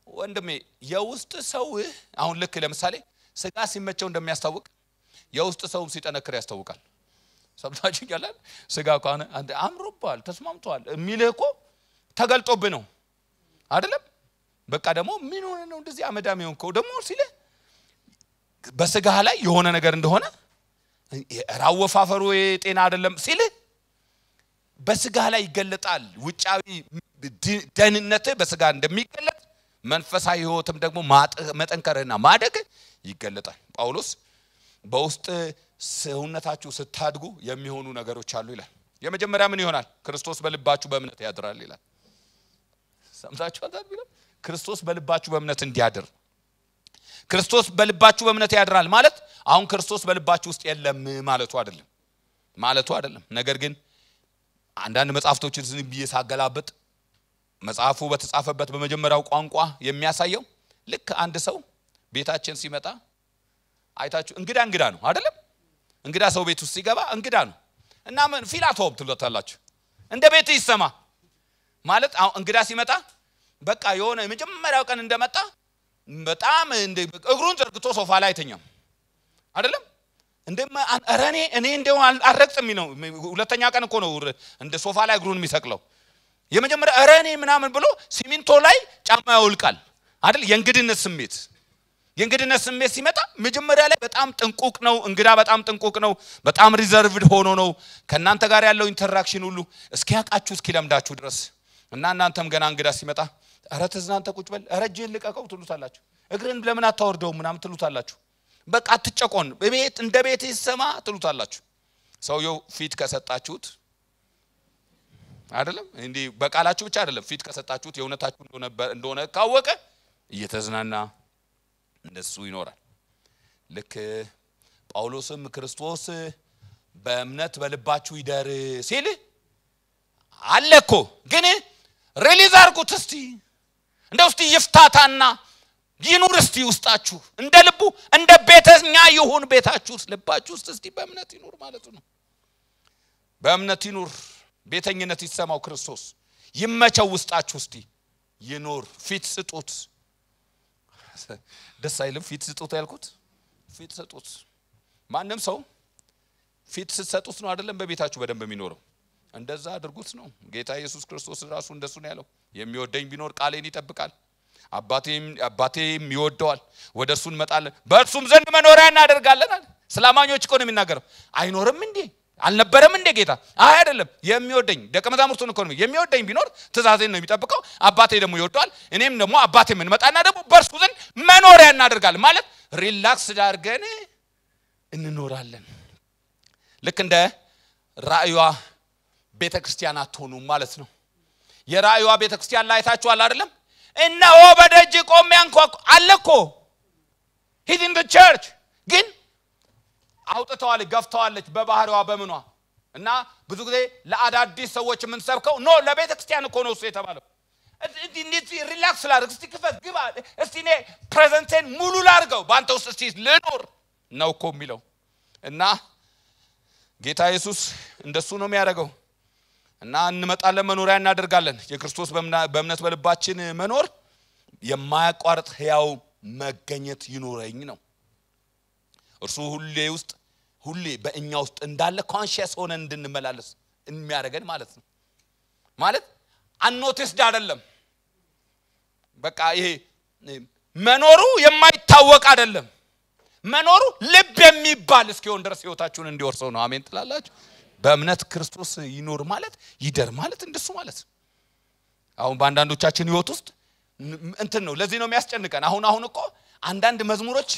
ወንድሜ የውስጥ ሰውህ አሁን ልክ ለምሳሌ ስጋ ሲመቸው እንደሚያስታውቅ የውስጥ ሰውም ሲጠነክር ያስታውቃል። ሰምታችሁ ያላል ስጋ ከሆነ አንተ አምሮብሃል፣ የሚልህ እኮ ተገልጦብህ ነው አይደለም። በቃ ደግሞ ምን ሆነ ነው እንደዚህ አመዳም የሆንከው ደግሞ ሲልህ በስጋ ላይ የሆነ ነገር እንደሆነ ራወፋፈሩ የጤና አይደለም ሲልህ በስጋ ላይ ይገለጣል። ውጫዊ ደህንነትህ በስጋ እንደሚገለጥ መንፈሳዊ ሕይወትም ደግሞ መጠንከርህና ማደግ ይገለጣል። ጳውሎስ በውስጥ ሰውነታችሁ ስታድጉ የሚሆኑ ነገሮች አሉ ይላል። የመጀመሪያ ምን ይሆናል? ክርስቶስ በልባችሁ በእምነት ያድራል ይላል። ሰምታችኋል? ክርስቶስ በልባችሁ በእምነት እንዲያድር ክርስቶስ በልባችሁ በእምነት ያድራል ማለት አሁን ክርስቶስ በልባችሁ ውስጥ የለም ማለቱ አይደለም ማለቱ አይደለም። ነገር ግን አንዳንድ መጽሐፍቶችን ዝም ብዬ ሳገላበጥ መጽሐፉ በተጻፈበት በመጀመሪያው ቋንቋ የሚያሳየው ልክ አንድ ሰው ቤታችን ሲመጣ አይታችሁ እንግዳ እንግዳ ነው አይደለም? እንግዳ ሰው ቤት ውስጥ ሲገባ እንግዳ ነው እና ምን ፊላቶም ትሉታላችሁ። እንደ ቤት ይሰማ ማለት አሁን እንግዳ ሲመጣ በቃ የሆነ የመጀመሪያው ቀን እንደመጣ በጣም እግሩን ዘርግቶ ሶፋ ላይ አይተኛም አይደለም እንደማ ኧረ እኔ እንደው አልረግጥም ነው። ሁለተኛ ቀን እኮ ነው እንደ ሶፋ ላይ እግሩን የሚሰቅለው። የመጀመሪያ ኧረ እኔ ምናምን ብሎ ሲሚንቶ ላይ ጫማ ያውልቃል አይደል? የእንግድነት ስሜት የእንግድነት ስሜት ሲመጣ መጀመሪያ ላይ በጣም ጥንቁቅ ነው። እንግዳ በጣም ጥንቁቅ ነው። በጣም reserved ሆኖ ነው ከእናንተ ጋር ያለው interaction ሁሉ እስኪያውቃችሁ እስኪለምዳችሁ ድረስ እና እናንተም ገና እንግዳ ሲመጣ ኧረ ተዝናንተ ቁጭ በል፣ ኧረ እጅህን ልቀቀው ትሉታላችሁ። እግርን ለምን አታወርደው ምናምን ትሉታላችሁ። በቃ አትጨቆን፣ ቤት እንደ ቤት ይሰማ ትሉታላችሁ። ሰውየው ፊት ከሰጣችሁት አይደለም እንዲህ በቃላችሁ ብቻ አይደለም፣ ፊት ከሰጣችሁት የእውነታችሁ እንደሆነ ካወቀ እየተዝናና እንደሱ ይኖራል። ልክ ጳውሎስም ክርስቶስ በእምነት በልባችሁ ይደር ሲል አለ እኮ ግን release አርጉት እስቲ እንደው እስቲ ይፍታታና ይኑር እስቲ ውስጣችሁ እንደ ልቡ እንደ ቤተኛ ይሁን ቤታችሁ ውስጥ ልባችሁ ውስጥ እስቲ በእምነት ይኑር ማለቱ ነው። በእምነት ይኑር፣ ቤተኝነት ይሰማው ክርስቶስ ይመቸው ውስጣችሁ እስቲ ይኑር። ፊት ስጡት። ደስ አይልም? ፊት ስጡት ያልኩት ፊት ስጡት። ማንም ሰው ፊት ስትሰጡት ነው አይደለም በቤታችሁ በደንብ የሚኖረው እንደዛ አድርጉት ነው። ጌታ ኢየሱስ ክርስቶስ ራሱ እንደሱ ነው ያለው። የሚወደኝ ቢኖር ቃሌን ይጠብቃል፣ አባቴም ይወደዋል፣ ወደ እርሱ እንመጣለን፣ በእርሱም ዘንድ መኖሪያ እናደርጋለን አለ። ስለ አማኞች እኮ ነው የሚናገረው። አይኖርም እንዴ? አልነበረም እንዴ ጌታ? አይ አይደለም። የሚወደኝ ደቀ መዛሙርቱን እኮ ነው የሚወደኝ ቢኖር ትእዛዜን ነው የሚጠብቀው፣ አባቴ ደግሞ ይወደዋል፣ እኔም ደግሞ አባቴ የምንመጣና ደግሞ በእርሱ ዘንድ መኖሪያ እናደርጋለን። ማለት relax አድርገን እንኖራለን። ልክ እንደ ራእዩዋ ቤተ ክርስቲያን አትሆኑም ማለት ነው። የራእዩዋ ቤተ ክርስቲያን ላይ አይደለም? እነሆ በደጅ ቆሜ አንኳኳ ሂድ church ግን አውጥተዋለች፣ ገፍተዋለች በባህሪዋ በምኗ እና ብዙ ጊዜ ለአዳዲስ ሰዎች የምንሰብከው no ለቤተ ክርስቲያን እኮ ነው እሱ የተባለው። እንዴት relax ላድርግ እስቲ ክፈት ግባ እስቲ እኔ presence ኤን ሙሉ ላድርገው በአንተ ውስጥ እስቲ ልኖር ነው እኮ የሚለው እና ጌታ ኢየሱስ እንደሱ ነው የሚያደርገው እና እንመጣለን፣ መኖሪያ እናደርጋለን። የክርስቶስ በእምነት በልባችን መኖር የማያቋርጥ ሕያው መገኘት ይኖረኝ ነው። እርሱ ሁሌ ውስጥ ሁሌ በእኛ ውስጥ እንዳለ conscious ሆነን እንድንመላለስ የሚያደርገን ማለት ነው። ማለት አንኖቲስድ አይደለም። በቃ ይሄ መኖሩ የማይታወቅ አይደለም። መኖሩ ልብ የሚባል እስኪሆን ድረስ ህይወታችሁን እንዲወርሰው ነው። አሜን ትላላችሁ። በእምነት ክርስቶስ ይኖር ማለት ይደር ማለት እንደሱ ማለት አሁን በአንዳንዶቻችን ህይወት ውስጥ እንትን ነው። ለዚህ ነው የሚያስጨንቀን። አሁን አሁን እኮ አንዳንድ መዝሙሮች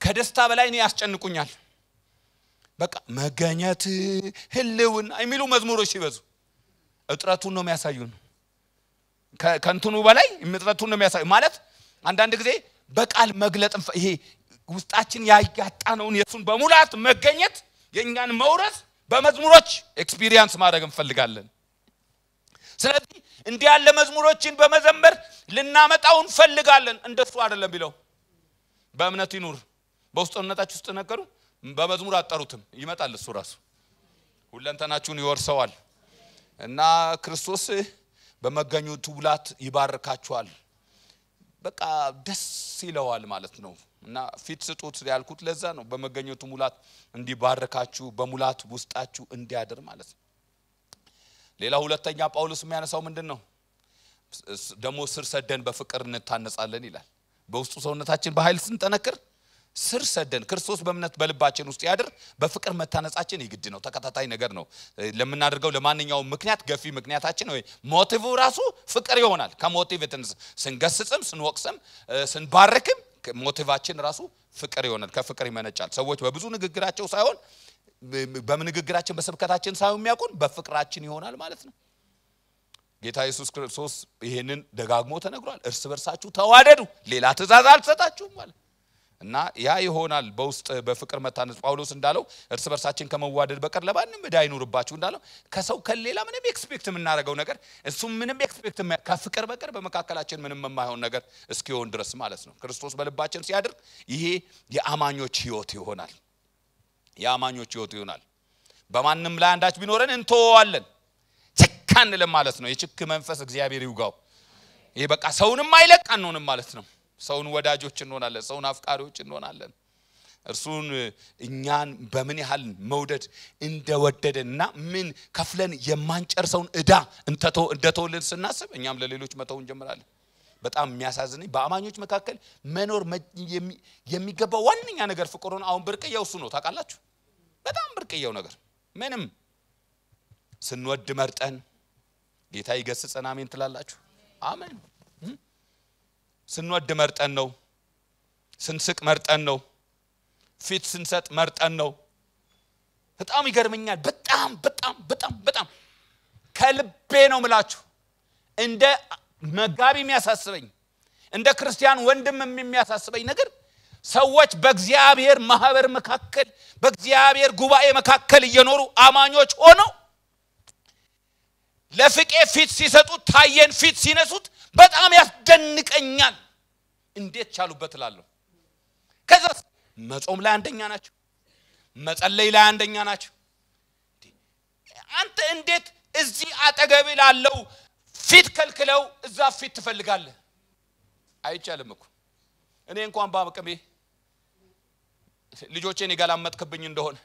ከደስታ በላይ እኔ ያስጨንቁኛል። በቃ መገኘት ህልውና የሚሉ መዝሙሮች ሲበዙ እጥረቱን ነው የሚያሳዩን። ከእንትኑ በላይ እጥረቱን ነው የሚያሳዩ ማለት አንዳንድ ጊዜ በቃል መግለጥ ይሄ ውስጣችን ያጣነውን የእሱን በሙላት መገኘት የእኛን መውረስ በመዝሙሮች experience ማድረግ እንፈልጋለን። ስለዚህ እንዲህ ያለ መዝሙሮችን በመዘመር ልናመጣው እንፈልጋለን። እንደሱ አይደለም ቢለው በእምነት ይኑር በውስጥ እምነታችሁ ውስጥ ነገሩ በመዝሙር አጠሩትም ይመጣል። እሱ ራሱ ሁለንተናችሁን ይወርሰዋል እና ክርስቶስ በመገኘቱ ሙላት ይባርካችኋል። በቃ ደስ ይለዋል ማለት ነው። እና ፊት ስጡት ያልኩት ለዛ ነው። በመገኘቱ ሙላት እንዲባርካችሁ በሙላት ውስጣችሁ እንዲያድር ማለት ነው። ሌላ ሁለተኛ ጳውሎስ የሚያነሳው ምንድን ነው? ደግሞ ስር ሰደን በፍቅር እንታነጻለን ይላል። በውስጡ ሰውነታችን በኃይል ስንጠነክር ስር ሰደን ክርስቶስ በእምነት በልባችን ውስጥ ያድር። በፍቅር መታነጻችን የግድ ነው። ተከታታይ ነገር ነው ለምናደርገው ለማንኛውም ምክንያት ገፊ ምክንያታችን ወይ motive ራሱ ፍቅር ይሆናል። ከ motive ስንገስጽም፣ ስንወቅስም፣ ስንባርክም motive ኣችን ራሱ ፍቅር ይሆናል። ከፍቅር ይመነጫል። ሰዎች በብዙ ንግግራቸው ሳይሆን በንግግራችን በስብከታችን ሳይሆን የሚያውቁን በፍቅራችን ይሆናል ማለት ነው። ጌታ ኢየሱስ ክርስቶስ ይሄንን ደጋግሞ ተነግሯል። እርስ በርሳችሁ ተዋደዱ፣ ሌላ ትእዛዝ አልሰጣችሁም ማለት እና ያ ይሆናል በውስጥ በፍቅር መታነጽ። ጳውሎስ እንዳለው እርስ በርሳችን ከመዋደድ በቀር ለማንም ዕዳ አይኑርባችሁ እንዳለው ከሰው ከሌላ ምንም expect የምናደርገው ነገር እሱም ምንም expect ከፍቅር በቀር በመካከላችን ምንም የማይሆን ነገር እስኪሆን ድረስ ማለት ነው። ክርስቶስ በልባችን ሲያድር ይሄ የአማኞች ሕይወት ይሆናል። የአማኞች ሕይወት ይሆናል። በማንም ላይ አንዳች ቢኖረን እንተወዋለን፣ ችክ አንልም ማለት ነው። የችክ መንፈስ እግዚአብሔር ይውጋው። ይሄ በቃ ሰውንም አይለቅ አንሆንም ማለት ነው። ሰውን ወዳጆች እንሆናለን። ሰውን አፍቃሪዎች እንሆናለን። እርሱን እኛን በምን ያህል መውደድ እንደወደደን እና ምን ከፍለን የማንጨርሰውን ዕዳ እንደተውልን ስናስብ እኛም ለሌሎች መተው እንጀምራለን። በጣም የሚያሳዝነኝ በአማኞች መካከል መኖር የሚገባው ዋነኛ ነገር ፍቅር ሆነ። አሁን ብርቅዬው እሱ ነው ታውቃላችሁ። በጣም ብርቅዬው ነገር ምንም ስንወድ መርጠን ጌታ ይገስጸን። አሜን ትላላችሁ? አሜን ስንወድ መርጠን ነው። ስንስቅ መርጠን ነው። ፊት ስንሰጥ መርጠን ነው። በጣም ይገርመኛል። በጣም በጣም በጣም በጣም ከልቤ ነው ምላችሁ። እንደ መጋቢ የሚያሳስበኝ እንደ ክርስቲያን ወንድም የሚያሳስበኝ ነገር ሰዎች በእግዚአብሔር ማህበር መካከል በእግዚአብሔር ጉባኤ መካከል እየኖሩ አማኞች ሆነው ለፍቄ ፊት ሲሰጡት ታየን ፊት ሲነሱት በጣም ያስደንቀኛል። እንዴት ቻሉበት እላለሁ። ከዛ መጾም ላይ አንደኛ ናቸው፣ መጸለይ ላይ አንደኛ ናቸው። አንተ እንዴት እዚህ አጠገብ ላለው ፊት ከልክለው እዛ ፊት ትፈልጋለህ? አይቻልም እኮ እኔ እንኳን በአቅሜ ልጆቼን የገላመጥክብኝ እንደሆነ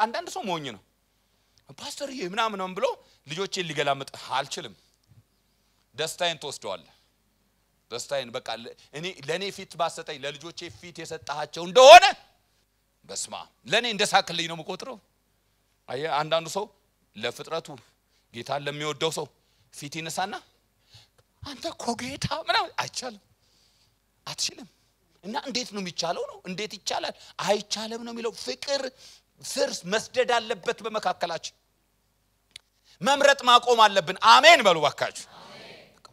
አንዳንድ ሰው ሞኝ ነው ፓስተርዬ ምናምን ብሎ ልጆቼን ሊገላምጥ አልችልም። ደስታዬን ትወስደዋለህ። ደስታዬን በቃ እኔ ለእኔ ፊት ባሰጠኝ ለልጆቼ ፊት የሰጠሃቸው እንደሆነ በስማ ለእኔ እንደ ሳክልኝ ነው የምቆጥረው። አየህ አንዳንዱ ሰው ለፍጥረቱ ጌታን ለሚወደው ሰው ፊት ይነሳና አንተ እኮ ጌታ ምናምን አይቻልም፣ አትችልም። እና እንዴት ነው የሚቻለው? ነው እንዴት ይቻላል? አይቻልም ነው የሚለው። ፍቅር ስር መስደድ አለበት በመካከላችን። መምረጥ ማቆም አለብን። አሜን በሉ ባካችሁ።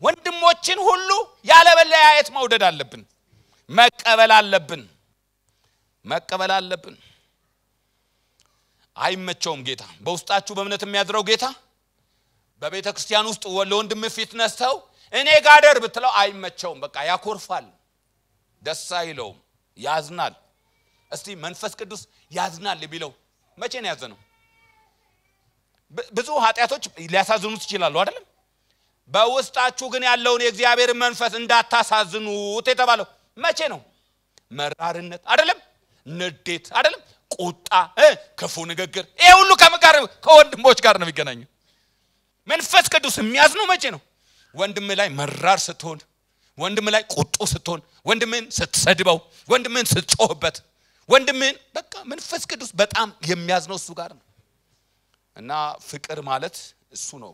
ወንድሞችን ሁሉ ያለ መለያየት መውደድ አለብን። መቀበል አለብን። መቀበል አለብን። አይመቸውም ጌታ በውስጣችሁ በእምነት የሚያድረው ጌታ በቤተ ክርስቲያን ውስጥ ለወንድም ፊት ነስተው እኔ ጋደር ብትለው አይመቸውም። በቃ ያኮርፋል፣ ደስ አይለውም፣ ያዝናል። እስቲ መንፈስ ቅዱስ ያዝናል የሚለው መቼ ነው ያዘነው? ብዙ ኃጢአቶች ሊያሳዝኑት ይችላሉ አይደለም? በውስጣችሁ ግን ያለውን የእግዚአብሔርን መንፈስ እንዳታሳዝኑት የተባለው መቼ ነው? መራርነት አይደለም? ንዴት አይደለም? ቁጣ፣ ክፉ ንግግር፣ ይሄ ሁሉ ከምን ጋር ከወንድሞች ጋር ነው የሚገናኘው። መንፈስ ቅዱስ የሚያዝነው መቼ ነው? ወንድም ላይ መራር ስትሆን፣ ወንድም ላይ ቁጡ ስትሆን፣ ወንድምን ስትሰድበው፣ ወንድምን ስትጮህበት፣ ወንድምን በቃ መንፈስ ቅዱስ በጣም የሚያዝነው እሱ ጋር ነው። እና ፍቅር ማለት እሱ ነው።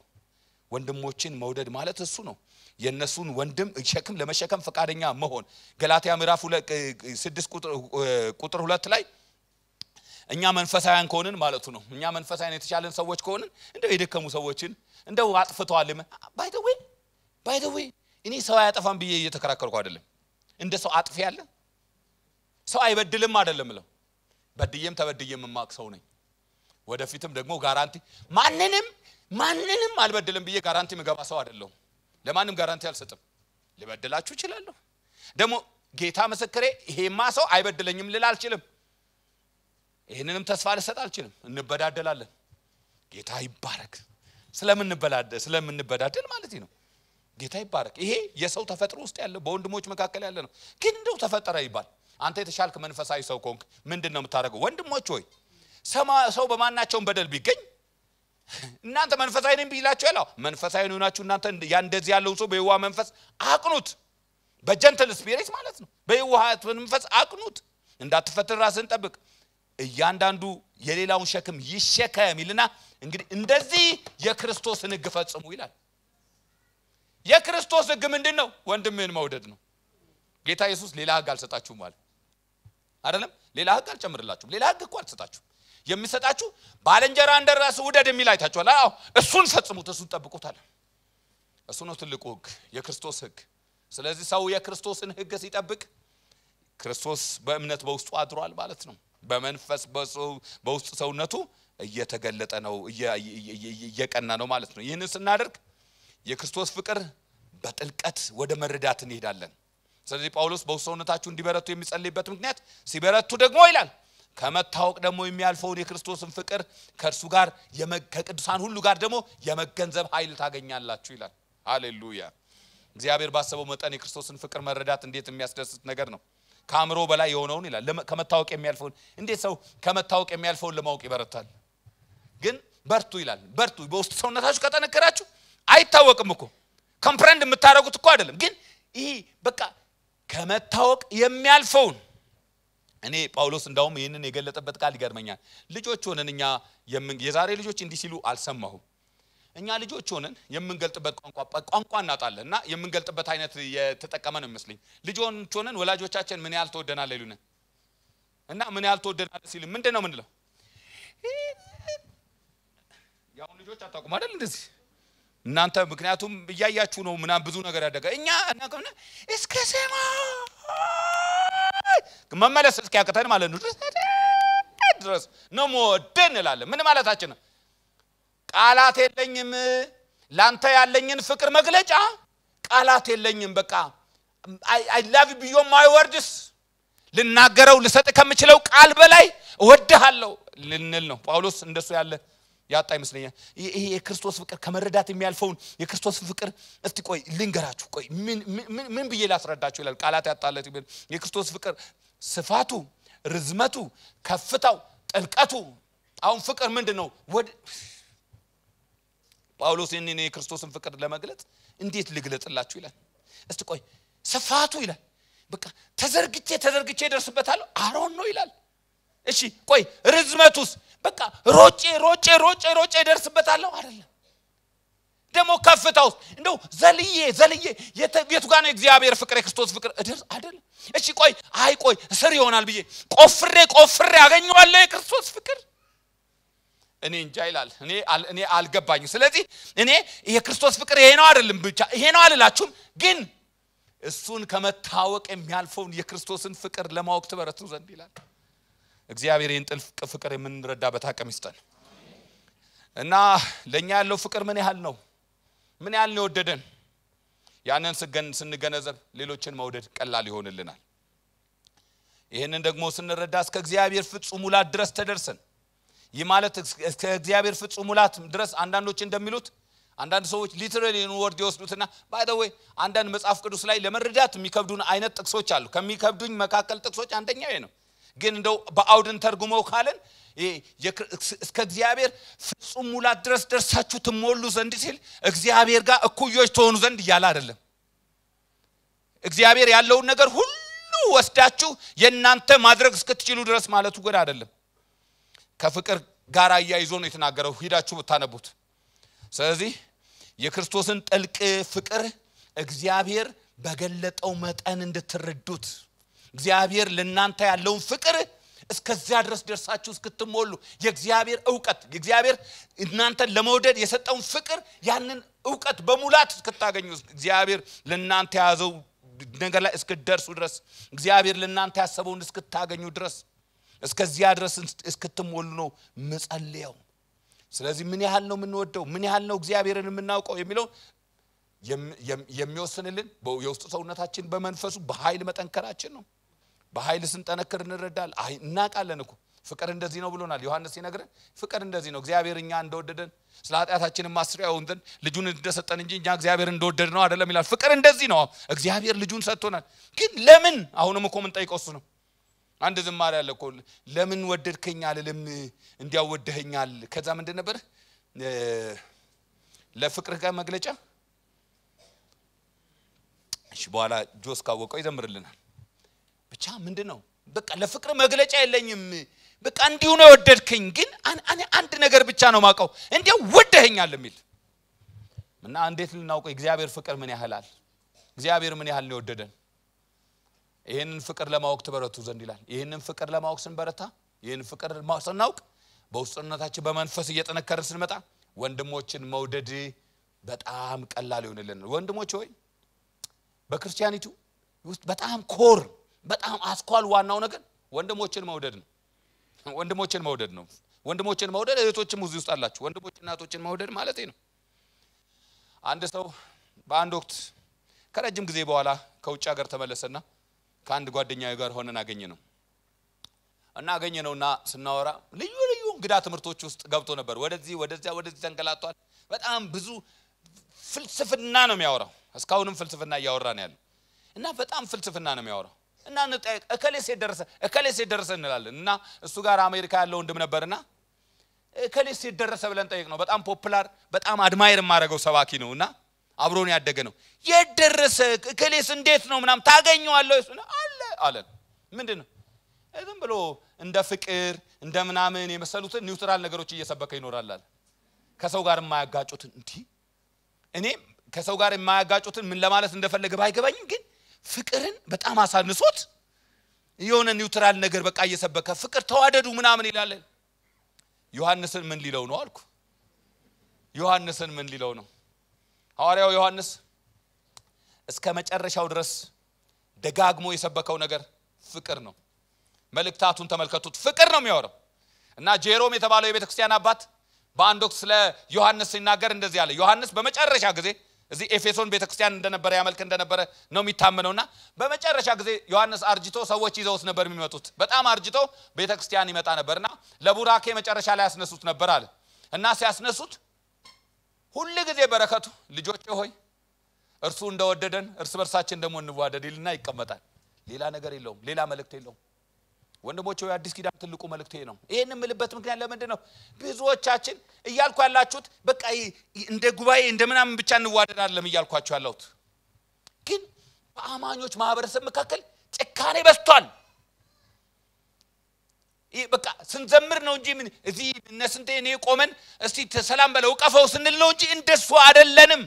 ወንድሞችን መውደድ ማለት እሱ ነው። የእነሱን ወንድም ሸክም ለመሸከም ፈቃደኛ መሆን ገላትያ ምዕራፍ ስድስት ቁጥር ሁለት ላይ እኛ መንፈሳውያን ከሆንን ማለቱ ነው። እኛ መንፈሳውያን የተሻለን ሰዎች ከሆንን እንደው የደከሙ ሰዎችን እንደው አጥፍተዋል ባይደዌ ባይደዌ እኔ ሰው አያጠፋም ብዬ እየተከራከርኩ አይደለም። እንደ ሰው አጥፊ ያለ ሰው አይበድልም አይደለም ለው በድዬም ተበድዬም የማቅ ሰው ነኝ። ወደፊትም ደግሞ ጋራንቲ ማንንም ማንንም አልበድልም ብዬ ጋራንቲ ምገባ ሰው አይደለሁም። ለማንም ጋራንቲ አልሰጥም። ልበድላችሁ እችላለሁ። ደግሞ ጌታ ምስክሬ፣ ይሄማ ሰው አይበድለኝም ልል አልችልም። ይህንንም ተስፋ ልሰጥ አልችልም። እንበዳደላለን። ጌታ ይባረክ። ስለምንበዳደል ማለት ነው። ጌታ ይባረክ። ይሄ የሰው ተፈጥሮ ውስጥ ያለ በወንድሞች መካከል ያለ ነው። ግን እንደው ተፈጠረ ይባል አንተ የተሻልክ መንፈሳዊ ሰው ከሆንክ ምንድን ነው የምታደርገው? ወንድሞች ሆይ ሰው በማናቸውም በደል ቢገኝ እናንተ መንፈሳዊ ነኝ ቢላችሁ ያለው መንፈሳዊ ሆናችሁ እናንተ ያ እንደዚህ ያለውን ሰው በየዋህ መንፈስ አቅኑት። በጀንትል ስፒሪት ማለት ነው። በየዋህ መንፈስ አቅኑት። እንዳትፈትን ራስን ጠብቅ። እያንዳንዱ የሌላውን ሸክም ይሸከም ይልና እንግዲህ እንደዚህ የክርስቶስን ሕግ ፈጽሙ ይላል። የክርስቶስ ሕግ ምንድን ነው? ወንድምህን መውደድ ነው። ጌታ ኢየሱስ ሌላ ሕግ አልሰጣችሁም ማለት አይደለም። ሌላ ሕግ አልጨምርላችሁም። ሌላ ሕግ እኮ አልሰጣችሁም። የሚሰጣችሁ ባልንጀራ እንደ ራስህ ውደድ የሚል አይታችኋል። አዎ እሱን ፈጽሙት፣ እሱን ጠብቁታል። እሱ ነው ትልቁ ሕግ፣ የክርስቶስ ሕግ። ስለዚህ ሰው የክርስቶስን ሕግ ሲጠብቅ ክርስቶስ በእምነት በውስጡ አድሯል ማለት ነው። በመንፈስ በውስጥ ሰውነቱ እየተገለጠ ነው፣ እየቀና ነው ማለት ነው። ይህንን ስናደርግ የክርስቶስ ፍቅር በጥልቀት ወደ መረዳት እንሄዳለን። ስለዚህ ጳውሎስ በውስጥ ሰውነታችሁ እንዲበረቱ የሚጸልይበት ምክንያት ሲበረቱ ደግሞ ይላል ከመታወቅ ደግሞ የሚያልፈውን የክርስቶስን ፍቅር ከእርሱ ጋር ከቅዱሳን ሁሉ ጋር ደግሞ የመገንዘብ ኃይል ታገኛላችሁ ይላል። ሃሌሉያ! እግዚአብሔር ባሰበው መጠን የክርስቶስን ፍቅር መረዳት እንዴት የሚያስደስት ነገር ነው። ከአእምሮ በላይ የሆነውን ይላል። ከመታወቅ የሚያልፈውን እንዴት ሰው ከመታወቅ የሚያልፈውን ለማወቅ ይበረታል? ግን በርቱ ይላል። በርቱ በውስጥ ሰውነታችሁ ከጠነከራችሁ አይታወቅም እኮ comprehend የምታደርጉት እኮ አይደለም። ግን ይህ በቃ ከመታወቅ የሚያልፈውን እኔ ጳውሎስ እንዳውም ይህንን የገለጠበት ቃል ይገርመኛል። ልጆች ሆነን እኛ የዛሬ ልጆች እንዲህ ሲሉ አልሰማሁም። እኛ ልጆች ሆነን የምንገልጥበት ቋንቋ ቋንቋ እናጣለን እና የምንገልጥበት አይነት የተጠቀመ ነው ይመስለኝ። ልጆች ሆነን ወላጆቻችን ምን ያህል ተወደናል ይሉን እና ምን ያህል ተወደናል ሲል ምንድን ነው ምንለው? የአሁን ልጆች አታውቁም አይደል እንደዚህ እናንተ ምክንያቱም እያያችሁ ነው ምናምን ብዙ ነገር ያደገ እኛ እስከ ሰማይ መመለስ እስኪያቅተን ማለት ነው ድረስ ነው መወደን እንላለን። ምን ማለታችን ነው? ቃላት የለኝም ላንተ ያለኝን ፍቅር መግለጫ ቃላት የለኝም። በቃ I love beyond my ልናገረው ልሰጥ ከምችለው ቃል በላይ እወድሃለሁ ልንል ነው። ጳውሎስ እንደሱ ያለ ያጣ ይመስለኛል። ይሄ የክርስቶስ ፍቅር ከመረዳት የሚያልፈውን የክርስቶስ ፍቅር እስቲ ቆይ ልንገራችሁ፣ ቆይ ምን ብዬ ላስረዳችሁ ይላል። ቃላት ያጣለት የክርስቶስ ፍቅር ስፋቱ፣ ርዝመቱ፣ ከፍታው፣ ጥልቀቱ። አሁን ፍቅር ምንድን ነው? ወደ ጳውሎስ ይህንን የክርስቶስን ፍቅር ለመግለጥ እንዴት ልግለጥላችሁ ይላል። እስቲ ቆይ ስፋቱ ይላል። በቃ ተዘርግቼ ተዘርግቼ ይደርስበታለሁ። አሮን ነው ይላል። እሺ ቆይ ርዝመቱስ በቃ ሮጬ ሮጬ ሮጬ ሮጬ ደርስበታለሁ አይደለም ደግሞ ከፍታ ውስጥ እንደው ዘልዬ ዘልዬ የቱ ጋር ነው የእግዚአብሔር ፍቅር የክርስቶስ ፍቅር? እደርስ አይደለም። እሺ ቆይ አይ ቆይ ስር ይሆናል ብዬ ቆፍሬ ቆፍሬ ያገኘዋለሁ የክርስቶስ ፍቅር? እኔ እንጃ ይላል። እኔ አልገባኝም። ስለዚህ እኔ የክርስቶስ ፍቅር ይሄ ነው አይደለም ብቻ ይሄ ነው አልላችሁም። ግን እሱን ከመታወቅ የሚያልፈውን የክርስቶስን ፍቅር ለማወቅ ትበረቱ ዘንድ ይላል እግዚአብሔር ይህን ጥልቅ ፍቅር የምንረዳበት አቅም ይስጠን። እና ለእኛ ያለው ፍቅር ምን ያህል ነው? ምን ያህል ነው የወደደን? ያንን ስንገነዘብ ሌሎችን መውደድ ቀላል ይሆንልናል። ይህንን ደግሞ ስንረዳ እስከ እግዚአብሔር ፍጹም ሙላት ድረስ ተደርሰን ይህ ማለት እስከ እግዚአብሔር ፍጹም ሙላት ድረስ አንዳንዶች እንደሚሉት አንዳንድ ሰዎች literally word ይወስዱትና by the way አንዳንድ መጽሐፍ ቅዱስ ላይ ለመረዳት የሚከብዱን አይነት ጥቅሶች አሉ። ከሚከብዱኝ መካከል ጥቅሶች አንደኛው ይሄ ነው ግን እንደው በአውድን ተርጉመው ካለን እስከ እግዚአብሔር ፍጹም ሙላት ድረስ ደርሳችሁ ትሞሉ ዘንድ ሲል እግዚአብሔር ጋር እኩዮች ትሆኑ ዘንድ እያለ አይደለም። እግዚአብሔር ያለውን ነገር ሁሉ ወስዳችሁ የእናንተ ማድረግ እስክትችሉ ድረስ ማለቱ ግን አይደለም። ከፍቅር ጋር አያይዞ ነው የተናገረው። ሂዳችሁ ብታነቡት። ስለዚህ የክርስቶስን ጥልቅ ፍቅር እግዚአብሔር በገለጠው መጠን እንድትረዱት እግዚአብሔር ለእናንተ ያለውን ፍቅር እስከዚያ ድረስ ደርሳችሁ እስክትሞሉ የእግዚአብሔር እውቀት እግዚአብሔር እናንተን ለመውደድ የሰጠውን ፍቅር ያንን እውቀት በሙላት እስክታገኙ እግዚአብሔር ለእናንተ የያዘው ነገር ላይ እስክደርሱ ድረስ እግዚአብሔር ለእናንተ ያሰበውን እስክታገኙ ድረስ እስከዚያ ድረስ እስክትሞሉ ነው ምጸልየው። ስለዚህ ምን ያህል ነው የምንወደው? ምን ያህል ነው እግዚአብሔርን የምናውቀው? የሚለው የሚወስንልን የውስጥ ሰውነታችን በመንፈሱ በኃይል መጠንከራችን ነው በኃይል ስንጠነክር እንረዳል። እናውቃለን እኮ ፍቅር እንደዚህ ነው ብሎናል። ዮሐንስ ሲነግረን ፍቅር እንደዚህ ነው። እግዚአብሔር እኛ እንደወደደን ስለ ኃጢአታችን ማስሪያ ዘንድ ልጁን እንደሰጠን እንጂ እኛ እግዚአብሔር እንደወደድ ነው አይደለም ይላል። ፍቅር እንደዚህ ነው። እግዚአብሔር ልጁን ሰጥቶናል። ግን ለምን? አሁንም እኮ ምንጠይቀው እሱ ነው። አንድ ዝማሬ ያለ እኮ ለምን ወደድከኝ አልልም? እንዲያው ከዛ ምንድን ነበር? ለፍቅር ጋር መግለጫ? እሺ በኋላ ጆስ ካወቀው ይዘምርልናል ብቻ ምንድን ነው በቃ ለፍቅር መግለጫ የለኝም። በቃ እንዲሁ ነው የወደድከኝ ግን አንድ ነገር ብቻ ነው ማውቀው እንዲያው ወደኸኛል የሚል እና እንዴት ልናውቀው? እግዚአብሔር ፍቅር ምን ያህላል? እግዚአብሔር ምን ያህል ነው የወደደን? ይህንን ፍቅር ለማወቅ ትበረቱ ዘንድ ይላል። ይህንን ፍቅር ለማወቅ ስንበረታ ይህንን ፍቅር ስናውቅ በውስጥነታችን በመንፈስ እየጠነከርን ስንመጣ ወንድሞችን መውደድ በጣም ቀላል ይሆንልን ወንድሞች ሆይ በክርስቲያኒቱ ውስጥ በጣም ኮር በጣም አስኳል ዋናው ነገር ወንድሞችን መውደድ ነው። ወንድሞችን መውደድ ነው። ወንድሞችን መውደድ እህቶችም እዚህ ውስጥ አላችሁ። ወንድሞች እናቶችን መውደድ ማለት ነው። አንድ ሰው በአንድ ወቅት ከረጅም ጊዜ በኋላ ከውጭ ሀገር ተመለሰና ከአንድ ጓደኛ ጋር ሆነን አገኘ ነው እና አገኘ ነውና ስናወራ ልዩ ልዩ እንግዳ ትምህርቶች ውስጥ ገብቶ ነበር። ወደዚህ ወደዚያ ወደዚህ ተንገላቷል። በጣም ብዙ ፍልስፍና ነው የሚያወራው። እስካሁንም ፍልስፍና እያወራ ነው ያለው እና በጣም ፍልስፍና ነው የሚያወራው እና እንጠየቅ እከሌ ሴት ደረሰ እከሌ ሴት ደረሰ እንላለን። እና እሱ ጋር አሜሪካ ያለው ወንድም ነበርና እከሌ ሴት ደረሰ ብለን ጠይቅ ነው። በጣም ፖፕላር በጣም አድማየር የማደርገው ሰባኪ ነው። እና አብሮን ያደገ ነው። የት ደረሰ? እከሌስ እንዴት ነው ምናም ታገኘዋለሁ አለ አለን። ምንድን ነው ዝም ብሎ እንደ ፍቅር እንደ ምናምን የመሰሉትን neutral ነገሮች እየሰበከ ይኖራል አለ። ከሰው ጋር የማያጋጩትን እንዲህ እኔ ከሰው ጋር የማያጋጩትን ምን ለማለት እንደፈለገ ባይገባኝም ግን ፍቅርን በጣም አሳንሶት የሆነ neutral ነገር በቃ እየሰበከ ፍቅር ተዋደዱ ምናምን ይላለን ዮሐንስን ምን ሊለው ነው አልኩ። ዮሐንስን ምን ሊለው ነው? ሐዋርያው ዮሐንስ እስከ መጨረሻው ድረስ ደጋግሞ የሰበከው ነገር ፍቅር ነው። መልእክታቱን ተመልከቱት። ፍቅር ነው የሚያወራው። እና ጄሮም የተባለው የቤተ ክርስቲያን አባት በአንድ ወቅት ስለ ዮሐንስ ሲናገር እንደዚህ አለ። ዮሐንስ በመጨረሻ ጊዜ እዚህ ኤፌሶን ቤተ ክርስቲያን እንደነበረ ያመልክ እንደነበረ ነው የሚታመነውና በመጨረሻ ጊዜ ዮሐንስ አርጅቶ ሰዎች ይዘውት ነበር የሚመጡት። በጣም አርጅቶ ቤተ ክርስቲያን ይመጣ ነበርና ለቡራኬ መጨረሻ ላይ ያስነሱት ነበር አለ። እና ሲያስነሱት ሁል ጊዜ በረከቱ ልጆች ሆይ እርሱ እንደወደደን እርስ በርሳችን ደግሞ እንዋደድ ይልና ይቀመጣል። ሌላ ነገር የለውም ሌላ መልእክት የለውም ወንድሞች ወይ አዲስ ኪዳን ትልቁ መልእክት ነው። ይህን የምልበት ምክንያት ለምንድን ነው? ብዙዎቻችን እያልኩ ያላችሁት በቃ እንደ ጉባኤ እንደ ምናምን ብቻ እንዋደድ አለም እያልኳችሁ ያለሁት። ግን በአማኞች ማህበረሰብ መካከል ጭካኔ በስቷል በቃ ስንዘምር ነው እንጂ እዚህ እነ ስንቴ እኔ ቆመን እስቲ ሰላም በለው እቀፈው ስንል ነው እንጂ እንደሱ አይደለንም።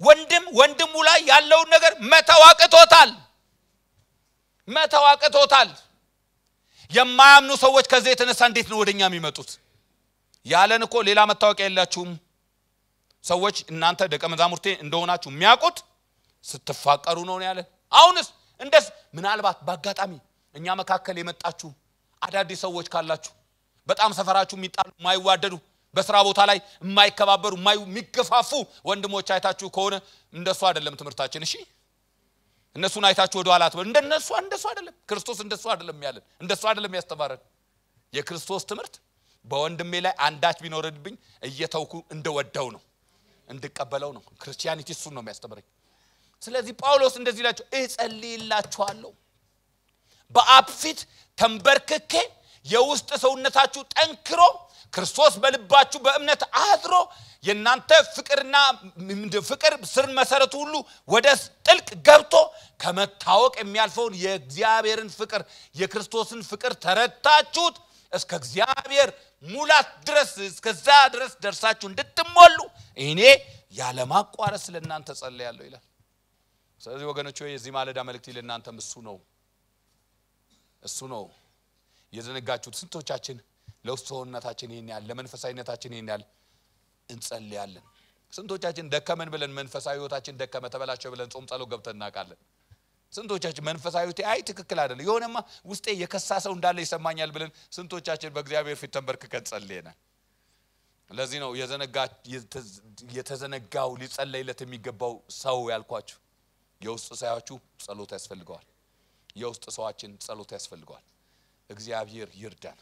ወንድም ወንድሙ ላይ ያለውን ነገር መተው አቅቶታል፣ መተው አቅቶታል። የማያምኑ ሰዎች ከዚህ የተነሳ እንዴት ነው ወደኛ የሚመጡት? ያለን እኮ ሌላ መታወቂያ የላችሁም ሰዎች እናንተ ደቀ መዛሙርቴ እንደሆናችሁ የሚያውቁት ስትፋቀሩ ነው ያለን። አሁንስ እንደስ ምናልባት በአጋጣሚ እኛ መካከል የመጣችሁ አዳዲስ ሰዎች ካላችሁ በጣም ሰፈራችሁ የሚጣሉ የማይዋደዱ በስራ ቦታ ላይ የማይከባበሩ የሚገፋፉ ወንድሞች አይታችሁ ከሆነ እንደሱ አይደለም ትምህርታችን። እሺ እነሱን አይታችሁ ወደ ኋላ አትበሉ። እንደነሱ እንደሱ አይደለም ክርስቶስ እንደሱ አይደለም ያለን፣ እንደሱ አይደለም ያስተማረን። የክርስቶስ ትምህርት በወንድሜ ላይ አንዳች ቢኖርብኝ እየተውኩ እንደወደው ነው እንድቀበለው ነው። ክርስቲያኒቲ እሱን ነው የሚያስተምረኝ። ስለዚህ ጳውሎስ እንደዚህ ይላቸው እጸልይላችኋለሁ በአብ ፊት ተንበርክኬ የውስጥ ሰውነታችሁ ጠንክሮ ክርስቶስ በልባችሁ በእምነት አድሮ የእናንተ ፍቅርና ፍቅር ስር መሰረቱ ሁሉ ወደ ጥልቅ ገብቶ ከመታወቅ የሚያልፈውን የእግዚአብሔርን ፍቅር የክርስቶስን ፍቅር ተረድታችሁት እስከ እግዚአብሔር ሙላት ድረስ እስከዛ ድረስ ደርሳችሁ እንድትሞሉ እኔ ያለማቋረጥ ስለ እናንተ ጸልያለሁ ይላል። ስለዚህ ወገኖች የዚህ ማለዳ መልእክት ለእናንተም እሱ ነው እሱ ነው የዘነጋችሁት። ስንቶቻችን ለውስጥ ሰውነታችን ይህን ያህል ለመንፈሳዊነታችን ይህን ያህል እንጸልያለን? ስንቶቻችን ደከመን ብለን መንፈሳዊ ህይወታችን ደከመ ተበላሸ ብለን ጾም ጸሎት ገብተን እናውቃለን? ስንቶቻችን መንፈሳዊ ህይወቴ አይ ትክክል አይደለም የሆነማ ውስጤ የከሳ ሰው እንዳለ ይሰማኛል ብለን ስንቶቻችን በእግዚአብሔር ፊት ተንበርክከን ጸልየናል? ለዚህ ነው የተዘነጋው ሊጸለይለት የሚገባው ሰው ያልኳችሁ። የውስጥ ሰዋችሁ ጸሎት ያስፈልገዋል። የውስጥ ሰዋችን ጸሎት ያስፈልገዋል። እግዚአብሔር ይርዳን።